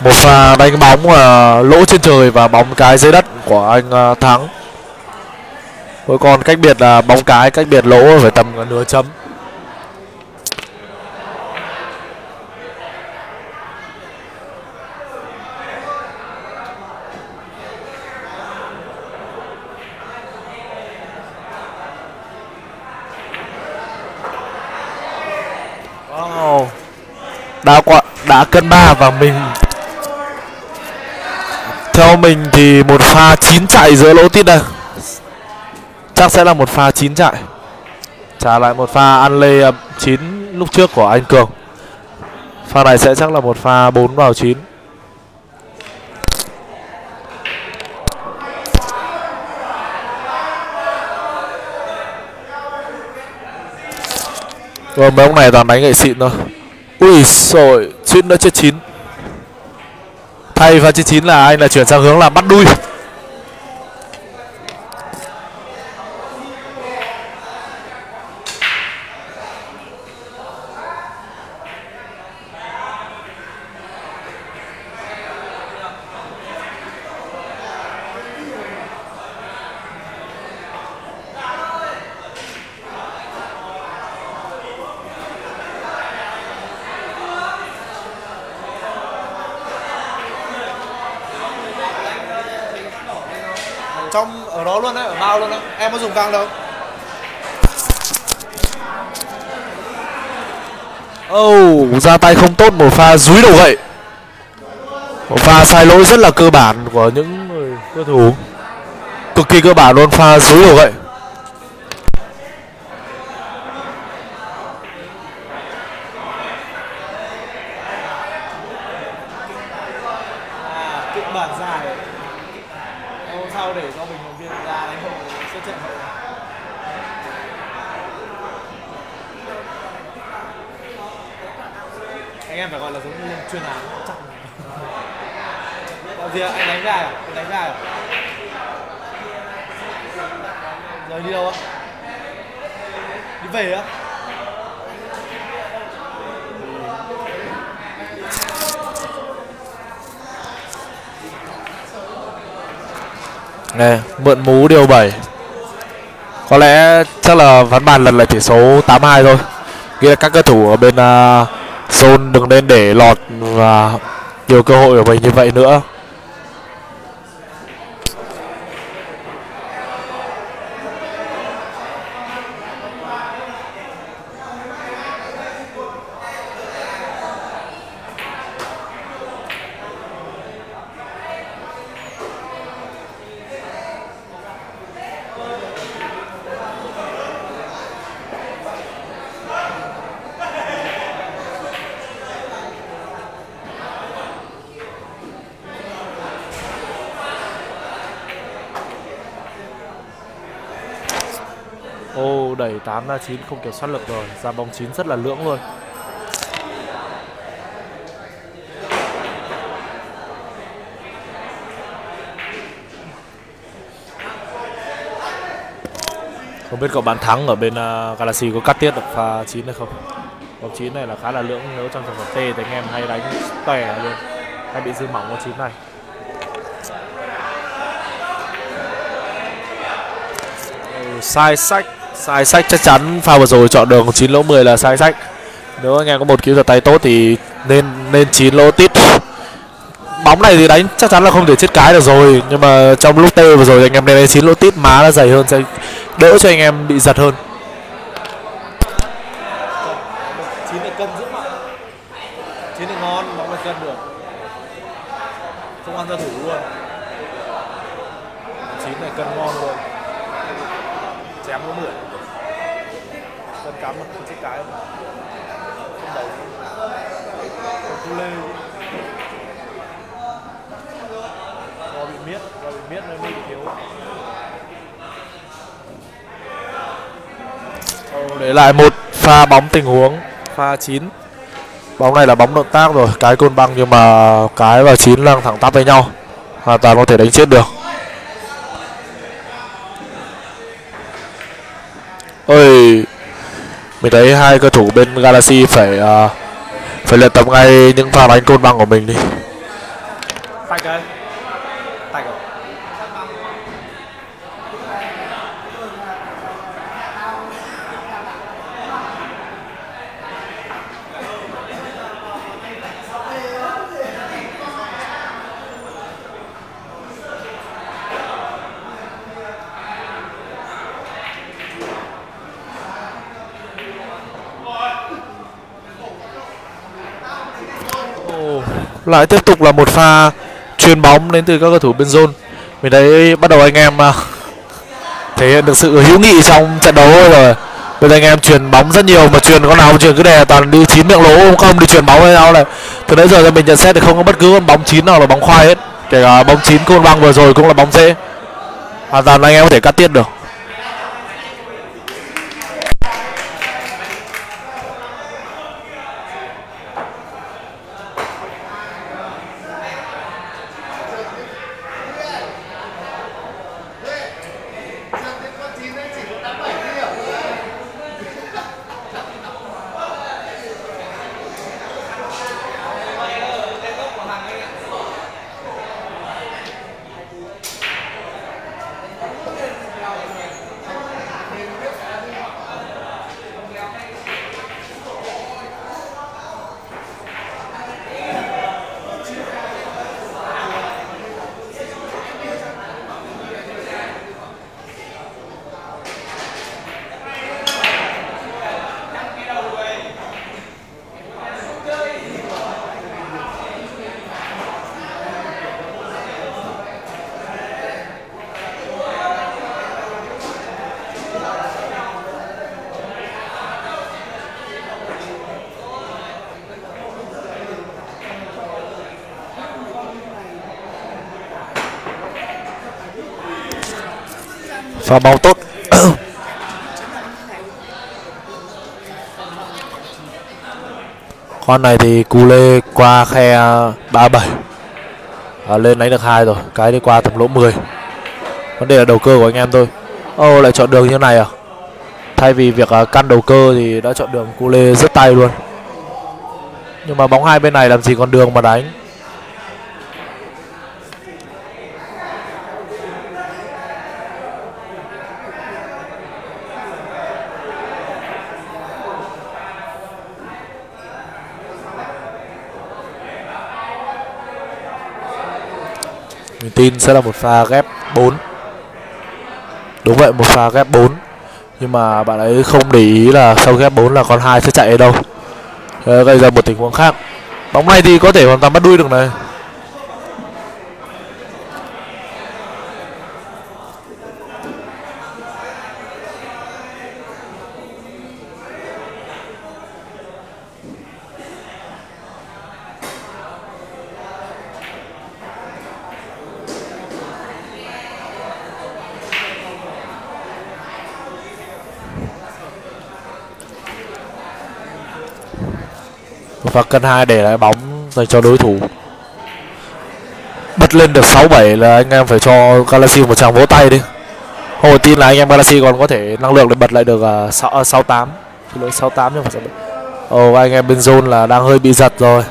Một pha đánh bóng uh, lỗ trên trời và bóng cái dưới đất của anh uh, Thắng. Mỗi con cách biệt là bóng cái cách biệt lỗ phải tầm nửa chấm. Wow. Đã qua đã cân ba và mình theo mình thì một pha chín chạy giữa lỗ tít đây. Chắc sẽ là một pha chín chạy. Trả lại một pha ăn lê à, chín lúc trước của anh cường. Pha này sẽ chắc là một pha 4 vào 9 Rồi vâng, mấy ông này toàn đánh gậy xịn thôi. Ui rồi Suýt nữa chết chín. Thay pha chết chín là anh là chuyển sang hướng là bắt đuôi trong ở đó luôn đấy ở bao luôn đấy em có dùng găng đâu Oh, ra tay không tốt một pha dúi đầu gậy. Một pha sai lỗi rất là cơ bản của những người cơ thủ. Cực kỳ cơ bản luôn pha dúi đầu gậy à kịch bản dài hôm sau để cho bình luận viên ra đánh hộ xuất trận hậu anh em phải gọi là giống như chuyên án chắc Gọi gì ạ? anh đánh gài à? anh đánh gài à? Giờ đi đâu á đi về á Này, mượn mú điều 7 Có lẽ chắc là ván bàn lần lại tỷ số 82 thôi. Nghĩa là các cơ thủ ở bên uh, zone đừng nên để lọt và nhiều cơ hội của mình như vậy nữa Ô đẩy 8 ra 9 không kiểm soát lực rồi. Ra bóng 9 rất là lưỡng luôn. Không biết cậu bàn thắng ở bên uh, Galaxy có cắt tiết được pha 9 hay không? Bóng 9 này là khá là lưỡng nếu trong trường hợp T thì anh em hay đánh tòe luôn. Hay bị dư mỏng bóng 9 này. Ừ, sai sách sai sách chắc chắn pha vừa rồi chọn đường 9 lỗ 10 là sai sách. Nếu anh em có một kỹ thuật tay tốt thì nên nên 9 lỗ tít. Bóng này thì đánh chắc chắn là không thể chết cái được rồi, nhưng mà trong lúc tê vừa rồi anh em nên đánh 9 lỗ tít, má nó dày hơn sẽ đỡ cho anh em bị giật hơn chín là cân dữ mà chín là ngon bóng là cân được không ăn ra thủ luôn chín này cân ngon luôn chém có mượn cân cắm mà không chết cái không đầu không thu lê do bị miết do bị miết nên bị thiếu để lại một pha bóng tình huống. Pha 9 bóng này là bóng động tác rồi cái côn băng nhưng mà cái và 9 đang thẳng tắp với nhau. Hoàn toàn có thể đánh chết được. Ơi mình thấy hai cơ thủ bên Galaxy phải uh, phải luyện tập ngay những pha đánh côn băng của mình đi. Tay cái lại tiếp tục là một pha chuyền bóng đến từ các cầu thủ bên zone. Mình thấy bắt đầu anh em à, thể hiện được sự hữu nghị trong trận đấu rồi. Bây giờ anh em truyền bóng rất nhiều, mà truyền con nào không truyền cứ đè toàn đi chín miệng lỗ, không đi truyền bóng với nhau này. Từ nãy giờ mình nhận xét thì không có bất cứ con bóng chín nào là bóng khoai hết. Kể cả bóng chín côn băng vừa rồi cũng là bóng dễ. Hoàn toàn anh em có thể cắt tiết được. Pha bóng tốt. Con này thì cú lê qua khe 37 à, lên đánh được hai rồi cái đi qua tầm lỗ 10 vấn đề là đầu cơ của anh em thôi. Ô lại chọn đường như này à? Thay vì việc uh, căn đầu cơ thì đã chọn đường cú lê rất tay luôn. Nhưng mà bóng hai bên này làm gì còn đường mà đánh? Mình sẽ là một pha ghép 4 Đúng vậy, một pha ghép 4 Nhưng mà bạn ấy không để ý là sau ghép 4 là con hai sẽ chạy ở đâu. Thế gây ra một tình huống khác. Bóng này thì có thể hoàn toàn bắt đuôi được này. Và pha cân hai để lại bóng dành cho đối thủ. Bật lên được 6-7 là anh em phải cho Galaxy một tràng vỗ tay đi. Hồi tin là anh em Galaxy còn có thể năng lượng để bật lại được à, sáu à, 6, tám. 68 Xin lỗi 68 nhưng mà sẽ Ồ anh em bên zone là đang hơi bị giật rồi.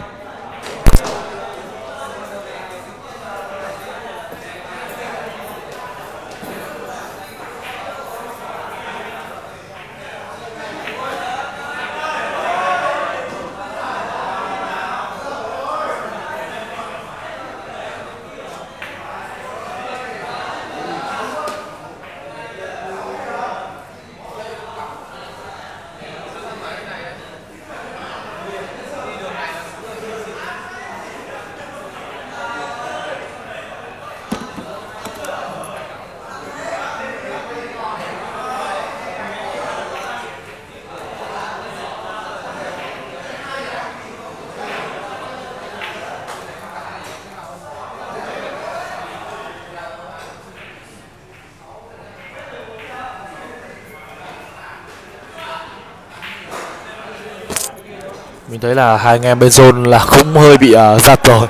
Thấy là hai anh em bên zone là cũng hơi bị uh, giật rồi.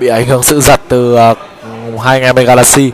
Bị ảnh hưởng sự giật từ uh, hai anh em bên Galaxy.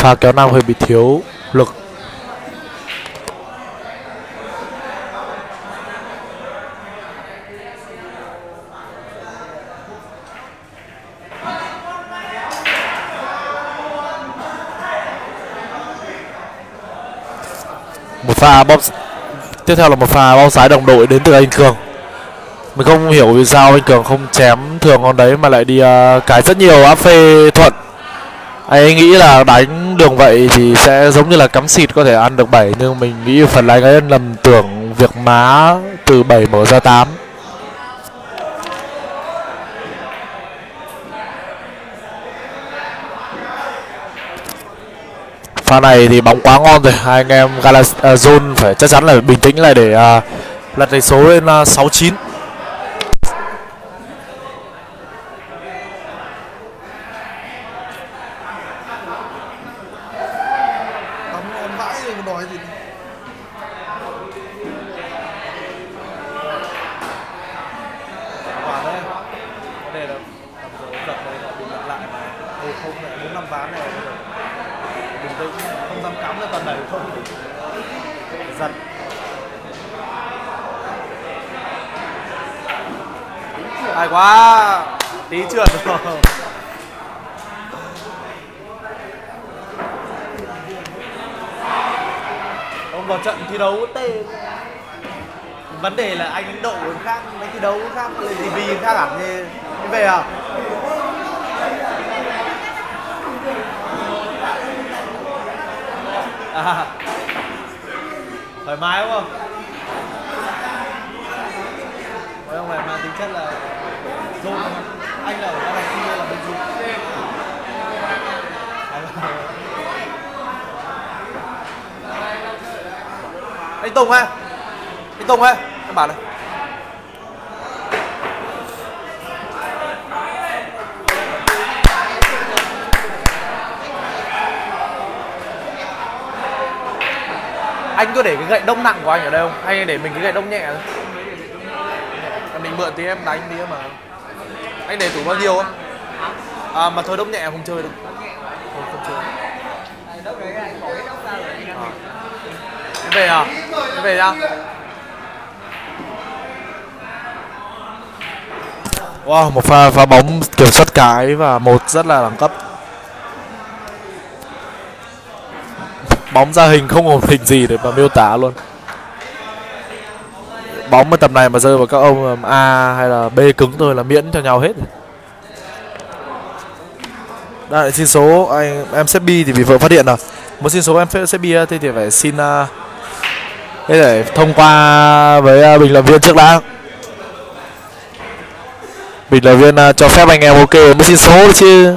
pha kéo nam hơi bị thiếu lực. Một pha bóp tiếp theo là một pha bao sái đồng đội đến từ anh cường. Mình không hiểu vì sao anh cường không chém thường con đấy mà lại đi à, uh, cái rất nhiều áp phê thuận. Anh nghĩ là đánh đường vậy thì sẽ giống như là cắm xịt có thể ăn được 7 nhưng mình nghĩ phần lái ấy lầm tưởng việc má từ 7 mở ra 8 pha này thì bóng quá ngon rồi hai anh em Gala uh, à, Zone phải chắc chắn là bình tĩnh lại để uh, lật tỷ số lên à, uh, 6-9 Tắm ngon vãi rồi còn đòi gì nữa. Quả đấy Vấn đề là tầm giờ giật đây là bị lật lại mà Ồ không lại bốn năm ván này Bình tĩnh không dám cắm ra toàn đẩy không Giật Hay quá Tí trượt rồi ông vào trận thi đấu tê vấn đề là anh ấy độ khác mấy thi đấu khác lên tv khác hẳn như đi về à à thoải mái đúng không mấy ông này mang tính chất là dôn anh là ở đang thi là bên dôn anh Tùng ơi anh Tùng ơi em bảo này anh có để cái gậy đông nặng của anh ở đây không? Hay để mình cái gậy đông nhẹ thôi? Mình mượn tí em đánh tí mà anh để tủ bao nhiêu không à mà thôi đông nhẹ không chơi đâu. Không, không chơi. Em về à? Em về nhá. Wow, một pha phá bóng kiểm soát cái và một rất là đẳng cấp. Bóng ra hình không ổn định gì để mà miêu tả luôn. Bóng ở tầm này mà rơi vào các ông um, A hay là B cứng thôi là miễn cho nhau hết. rồi. Xin số anh em xếp B thì bị vợ phát hiện rồi. À? Muốn xin số em xếp B thì thì phải xin uh, Thế để thông qua với uh, bình luận viên trước đã Bình luận viên uh, cho phép anh em ok mới xin số được chứ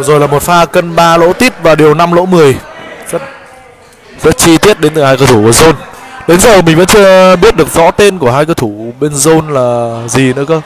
Vừa rồi là một pha cân 3 lỗ tít và điều 5 lỗ 10 Rất rất chi tiết đến từ hai cầu thủ của zone. Đến giờ mình vẫn chưa biết được rõ tên của hai cầu thủ bên zone là gì nữa cơ.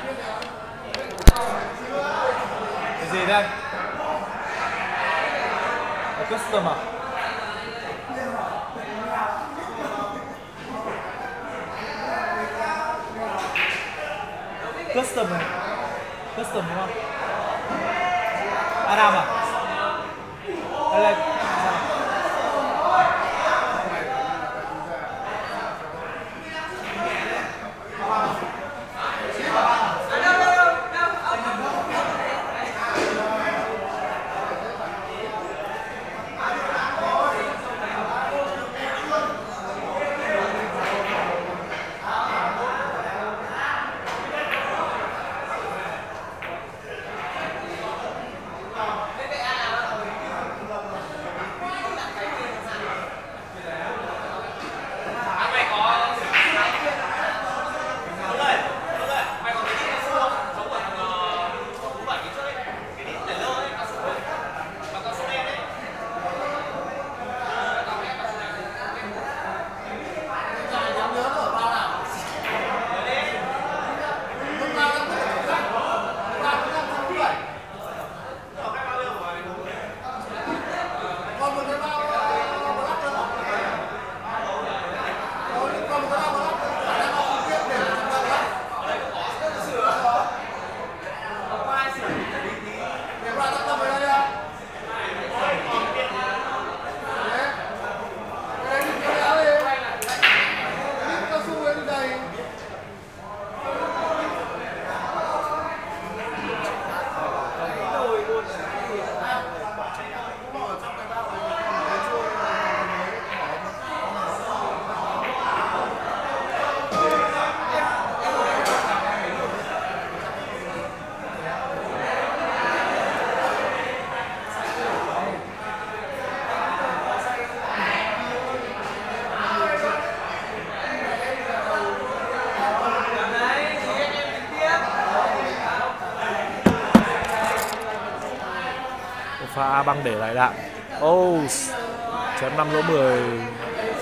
Chém năm lỗ 10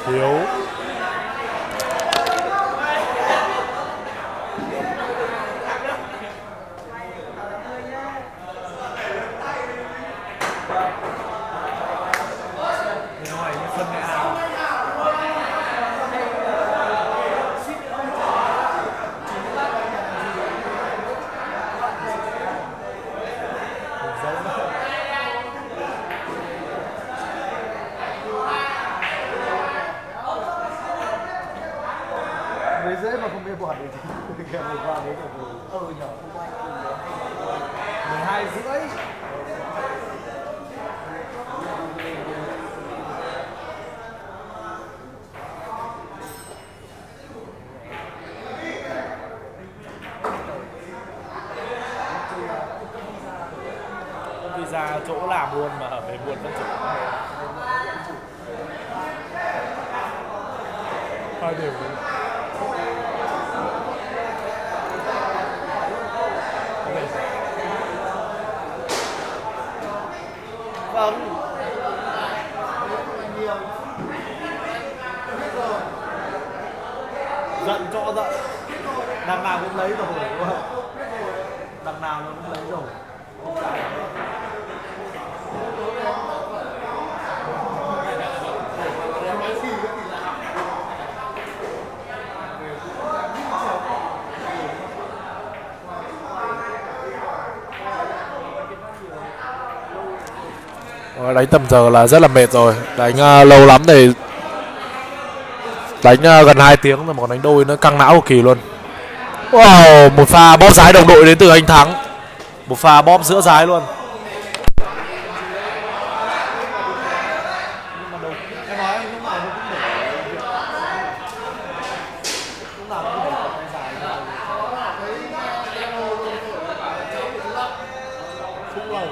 thiếu Mới dễ mà không biết bọt được thì kèm một vào đấy rồi. ừ nhở hôm qua thì 12 rưỡi. đi buồn mà về buồn vẫn dùng hai đều Vâng. Giận cho giận. Đằng nào cũng lấy rồi đúng không? Đằng nào nó cũng lấy rồi. Ờ, đánh tầm giờ là rất là mệt rồi. Đánh uh, lâu lắm để đánh uh, gần 2 tiếng rồi mà còn đánh đôi nó căng não cực kỳ luôn. Wow một pha bóp giái đồng đội đến từ anh thắng. Một pha bóp giữa giái luôn Nhưng mà đầu em nói em lúc nào nó cũng để việc lúc nào cũng để tay dài ra. Không lâu.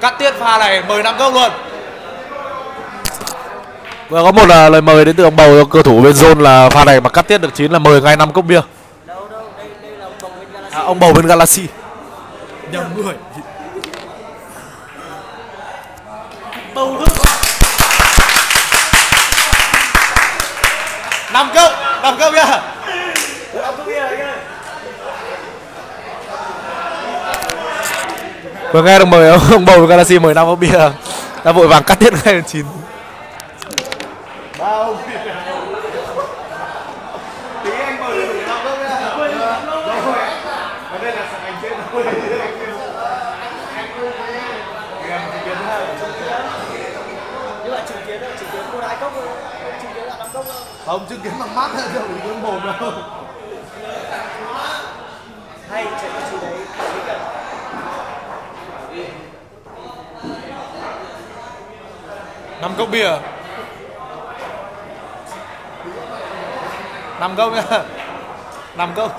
Cắt tiết pha này mời năm cốc luôn. Vừa có một uh, lời mời đến từ ông bầu cơ thủ bên zone là pha này mà cắt tiết được chín là mời ngay năm cốc bia đâu đâu đây đây là ông bồng bên galaxy à, ông bầu bên galaxy Nhầm người. bầu hưng Năm cốc, năm cốc nhá vừa nghe được mời ông, bầu galaxy mời năm ông bia. Đã vội vàng cắt tiết ngay chín Bao Tí anh mời được năm cốc nhá. Rồi. Và đây là sẵn anh chết thôi. Em chứng kiến hai ở trong kia. nhưng mà chứng kiến đâu chứng kiến một hai cốc thôi không chứng kiến là năm cốc đâu Không chứng kiến bằng mắt thôi, đâu phải con mồm đâu. hay chuyện gì đấy chỉ cần năm cốc bia. Năm cốc nhá. Năm cốc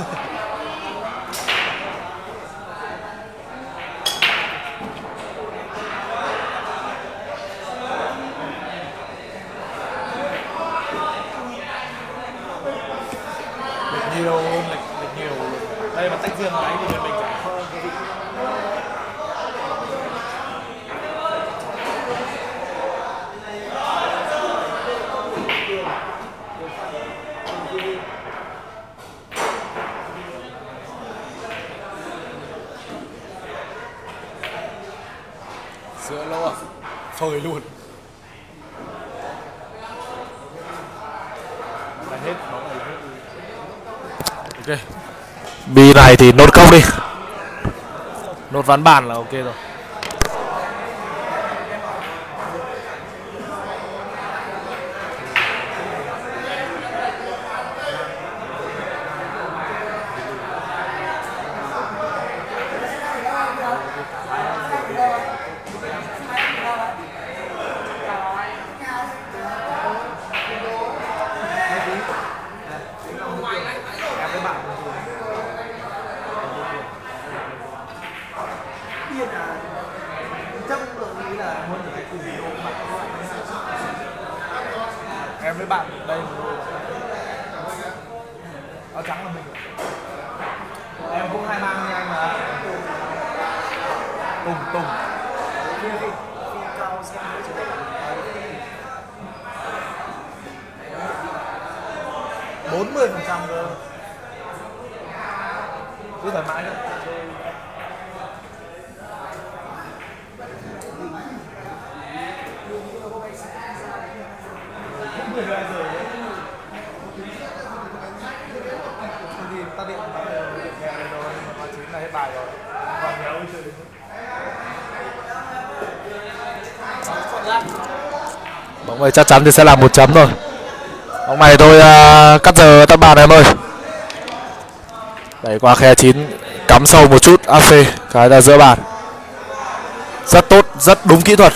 lịch nhiều lịch lịch nhiều đây mà tách riêng máy thì bên mình chả giữa lỗ à? phơi luôn là hết nó là hết ok bi này thì nốt công đi. Nốt ván bàn là ok rồi. Chắc chắn thì sẽ là một chấm rồi bóng này tôi uh, cắt giờ tắt bàn em ơi. Đẩy qua khe chín cắm sâu một chút AC cái ra giữa bàn. Rất tốt rất đúng kỹ thuật.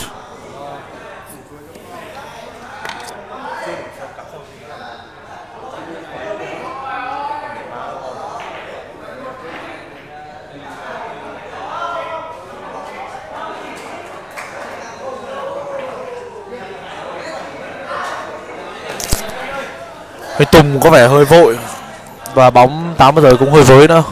Cái có vẻ hơi vội. Và bóng 80 giờ cũng hơi với nữa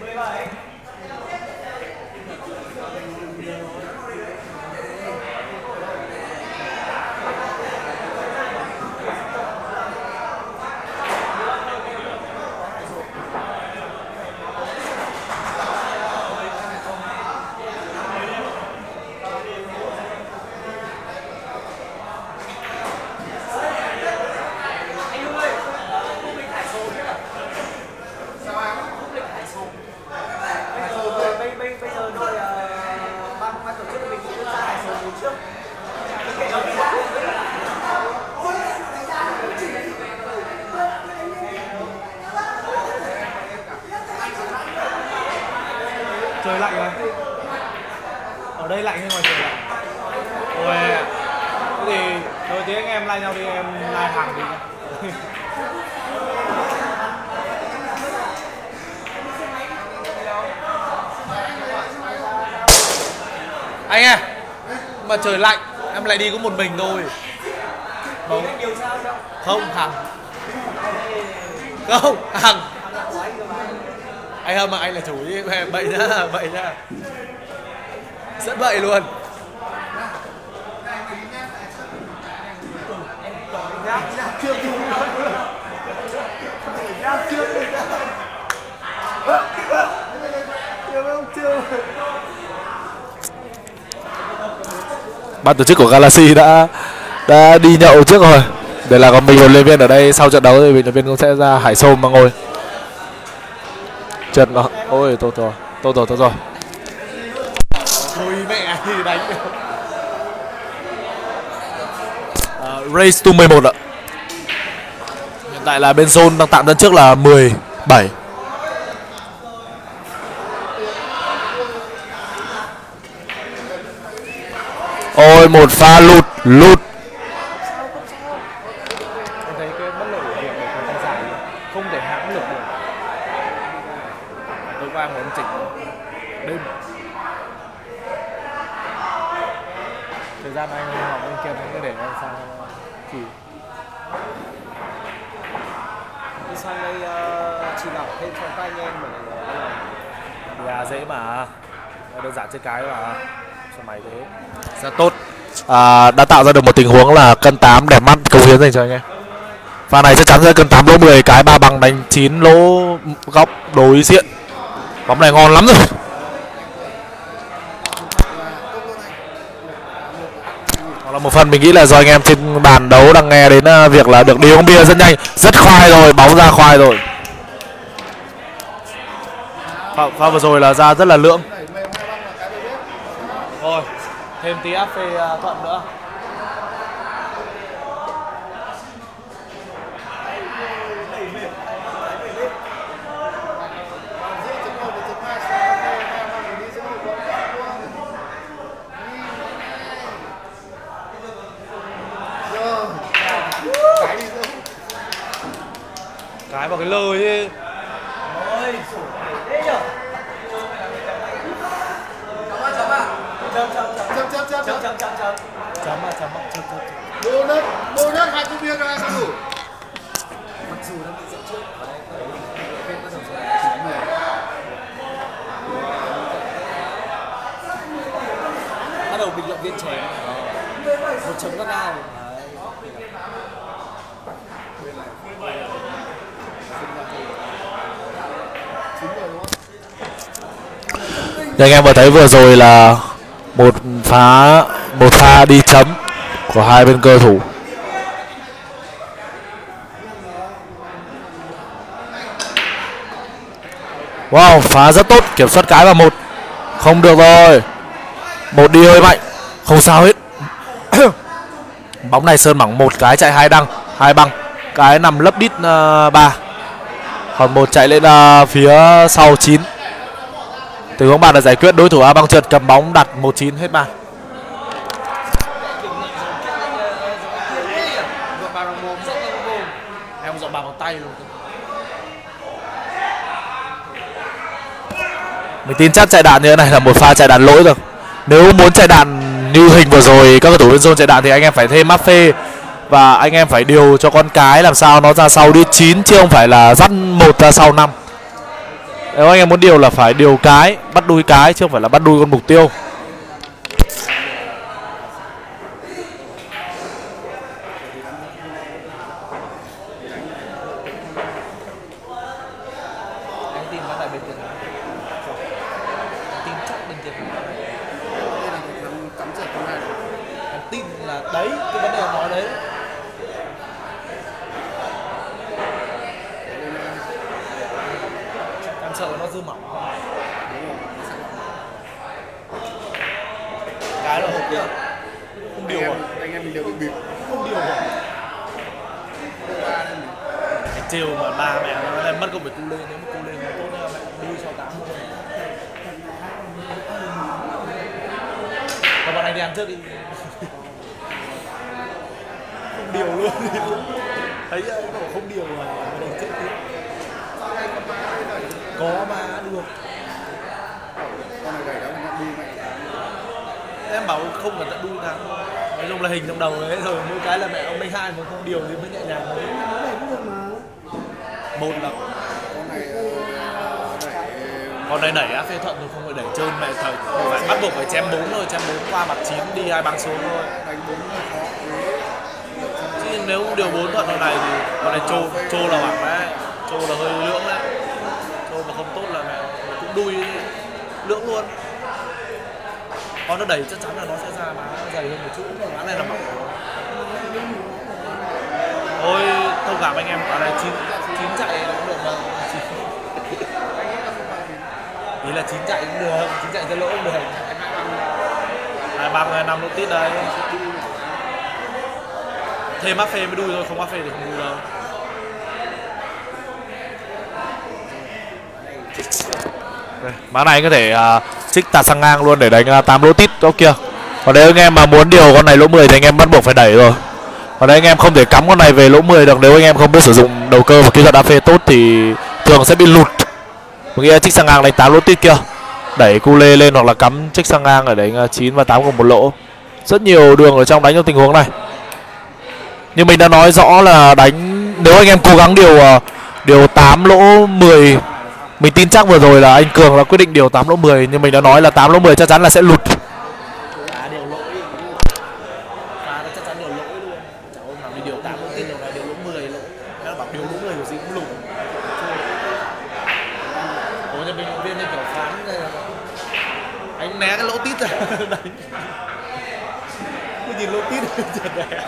với với với bây bây bây giờ đội ờ, ban ban tổ chức mình cũng ra hải số trước trời lạnh rồi ở đây lạnh hay ngoài trời lạnh ôi thế thì thôi tí anh em lai nhau đi em lai hàng đi anh à mà trời lạnh lại đi có một mình thôi không không hằng không hằng anh hâm mà anh là chủ ý bậy ra bậy ra rất bậy luôn ban tổ chức của Galaxy đã đã đi nhậu trước rồi. Để là còn mình huấn luyện viên ở đây sau trận đấu thì huấn luyện viên cũng sẽ ra Hải Sôm mà ngồi. Trượt nó ôi tốt rồi tốt rồi tốt rồi thôi mẹ thì đánh uh, race to 11 ạ. Hiện tại là bên zone đang tạm dẫn trước là 17 ôi một pha lụt lụt em thấy cái bất lợi của việc này của tay giải không thể hãm lực được tối qua muốn chỉnh đêm thời gian anh học bên kia anh cứ để anh sang chỉ đi sang đây ờ, chỉ bảo thêm cho các anh em mà thì à, dễ mà đơn giản chơi cái mà sao mày thế rất tốt. À, đã tạo ra được một tình huống là cân 8 đẹp mắt cống hiến dành cho anh em. Pha này chắc chắn sẽ cân 8 lỗ 10 cái ba bằng đánh 9 lỗ góc đối diện. Bóng này ngon lắm rồi. Là một phần mình nghĩ là do anh em trên bàn đấu đang nghe đến à, việc là được đi uống bia rất nhanh rất khoai rồi bóng ra khoai rồi. Pha, pha vừa rồi là ra rất là lưỡng. Rồi thêm tí áp phê à, thuận nữa. cái vào cái lời chấm hai hai băng đi giữa một bóng Rồi. Cái đi giữa. Cái vào cái lời ấy. Chấm chấm chấm chấm. Chấm chấm à, chấm à, chấm. chấm. Bonus, bonus hai cú bia cho hai cầu thủ. bắt đầu bình luận viên chém một chấm các ao Như anh em vừa thấy vừa rồi là một phá một pha đi chấm của hai bên cơ thủ. Wow, phá rất tốt, kiểm soát cái vào một. Không được rồi. Một đi hơi mạnh, không sao hết. Bóng này sơn mỏng một cái chạy hai đăng, hai băng. Cái nằm lấp đít uh, ba. Còn một chạy lên uh, phía sau 9 từ hướng bàn là giải quyết đối thủ A băng trượt cầm bóng đặt 1-9 hết bàn. Em rộng bằng bằng tay luôn. Mình tin chắc chạy đạn như thế này là một pha chạy đạn lỗi rồi. Nếu muốn chạy đạn như hình vừa rồi các cầu thủ bên zone chạy đạn thì anh em phải thêm phê và anh em phải điều cho con cái làm sao nó ra sau đi 9 chứ không phải là dắt một ra sau năm. Nếu anh em muốn điều là phải điều cái, bắt đuôi cái chứ không phải là bắt đuôi con mục tiêu. Em tin bắn lại bên tiền. Tin chắc bên tiền. Đây là một thằng cắm chặt con này. Em tin là đấy, cái vấn đề em nói đấy. Em sợ nó dư mỏng. Cái là hộp kia. Không điều Anh rồi. em- anh em mình đều bị bịp. Không điều rồi. Cái chiều mà ba mẹ nó đem mất công phải cu lên nếu mà cu lên nó tốt nữa mẹ đi sau tám luôn và bọn anh đi ăn trước đi không điều luôn thấy anh bảo không điều mà để anh chết tiếp. Có mà được em bảo không cần tận đu thắng nói chung là hình trong đầu đấy rồi, mỗi cái là mẹ ông đánh hai mà không điều thì mới nhẹ nhàng đấy một là Con này đẩy á, phê thuận rồi, không phải đẩy trơn mẹ thời phải bắt buộc phải chém bốn rồi chém bốn qua mặt chín, đi hai băng xuống thôi. đánh bốn nếu điều bốn thuận con này thì con này trô trô là bảng đấy. Trô là hơi lưỡng đấy. Trô mà không tốt là mẹ cũng đuôi lưỡng luôn. Con nó đẩy chắc chắn là nó sẽ ra má dày hơn một chút. Má này là mỏng thôi thông cảm anh em. Quả này chín chín chạy cũng được mà. Ý là chín chạy cũng được, chín chạy ra lỗ cũng được. Hai ba ngày năm lỗ tít đây thêm mắc phê mới đuôi thôi không mắc phê thì không đuôi đâu Đây, Má này có thể à, uh, trích tạt sang ngang luôn để đánh à, uh, 8 lỗ tít chỗ kia. Còn nếu anh em mà muốn điều con này lỗ 10 thì anh em bắt buộc phải đẩy rồi. Còn đây anh em không thể cắm con này về lỗ 10 được nếu anh em không biết sử dụng đầu cơ và kỹ thuật phê tốt thì thường sẽ bị lụt. Có nghĩa chích trích sang ngang đánh 8 lỗ tít kia. Đẩy cu lê lên hoặc là cắm trích sang ngang ở đánh à, 9 và 8 cùng một lỗ. Rất nhiều đường ở trong đánh trong tình huống này. Như mình đã nói rõ là đánh, nếu anh em cố gắng điều ờ, điều 8 lỗ 10 mình tin chắc vừa rồi là anh Cường đã quyết định điều 8 lỗ 10 nhưng mình đã nói là 8 lỗ 10 chắc chắn là sẽ lụt. Đá điều lỗi Đá nó chắc chắn điều lỗi luôn Chả hôm nào đi điều 8 lỗi tin điều này điều lỗi 10 lỗi Thế là bảo điều lỗi 10 kiểu gì cũng lùn Ủa nhưng bình luận viên như kiểu phán này là Anh né cái lỗ tít ra đánh Cứ nhìn lỗ tít chợt né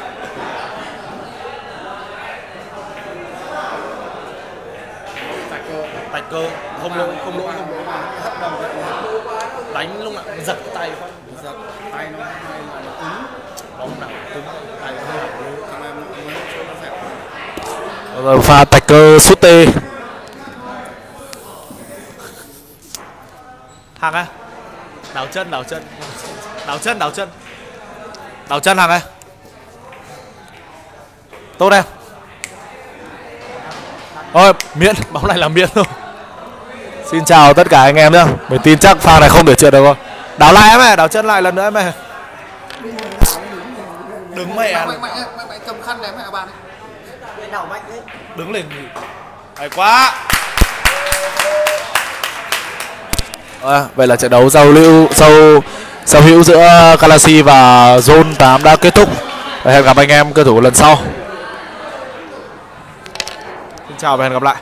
Sạch cơ. tạch cơ không lỗi không lỗi không lỗi hất đầu vậy mà đánh lúc nào cũng giật cái tay phát giật tay nó hay là nó cứng bóng nào cứng tay nó hơi hỏng thằng này mới chỗ nó dẹp rồi pha tạch cơ sút tê hàng á đảo chân. Đảo chân đảo chân. Đảo chân hàng ơi tốt em thôi miễn. Bóng này là miễn thôi. Xin chào tất cả anh em nhá. Mình tin chắc pha này không để trượt được rồi. Đảo lại em ơi đảo chân lại lần nữa em ơi. Đứng mẹ. Mày mày mày mày cầm khăn này mày đầu mạnh đấy. Đứng lên. Hay quá À, vậy là trận đấu giao lưu giao giao hữu giữa Galaxy và Zone 8 đã kết thúc. Và hẹn gặp anh em cơ thủ lần sau. xin chào và hẹn gặp lại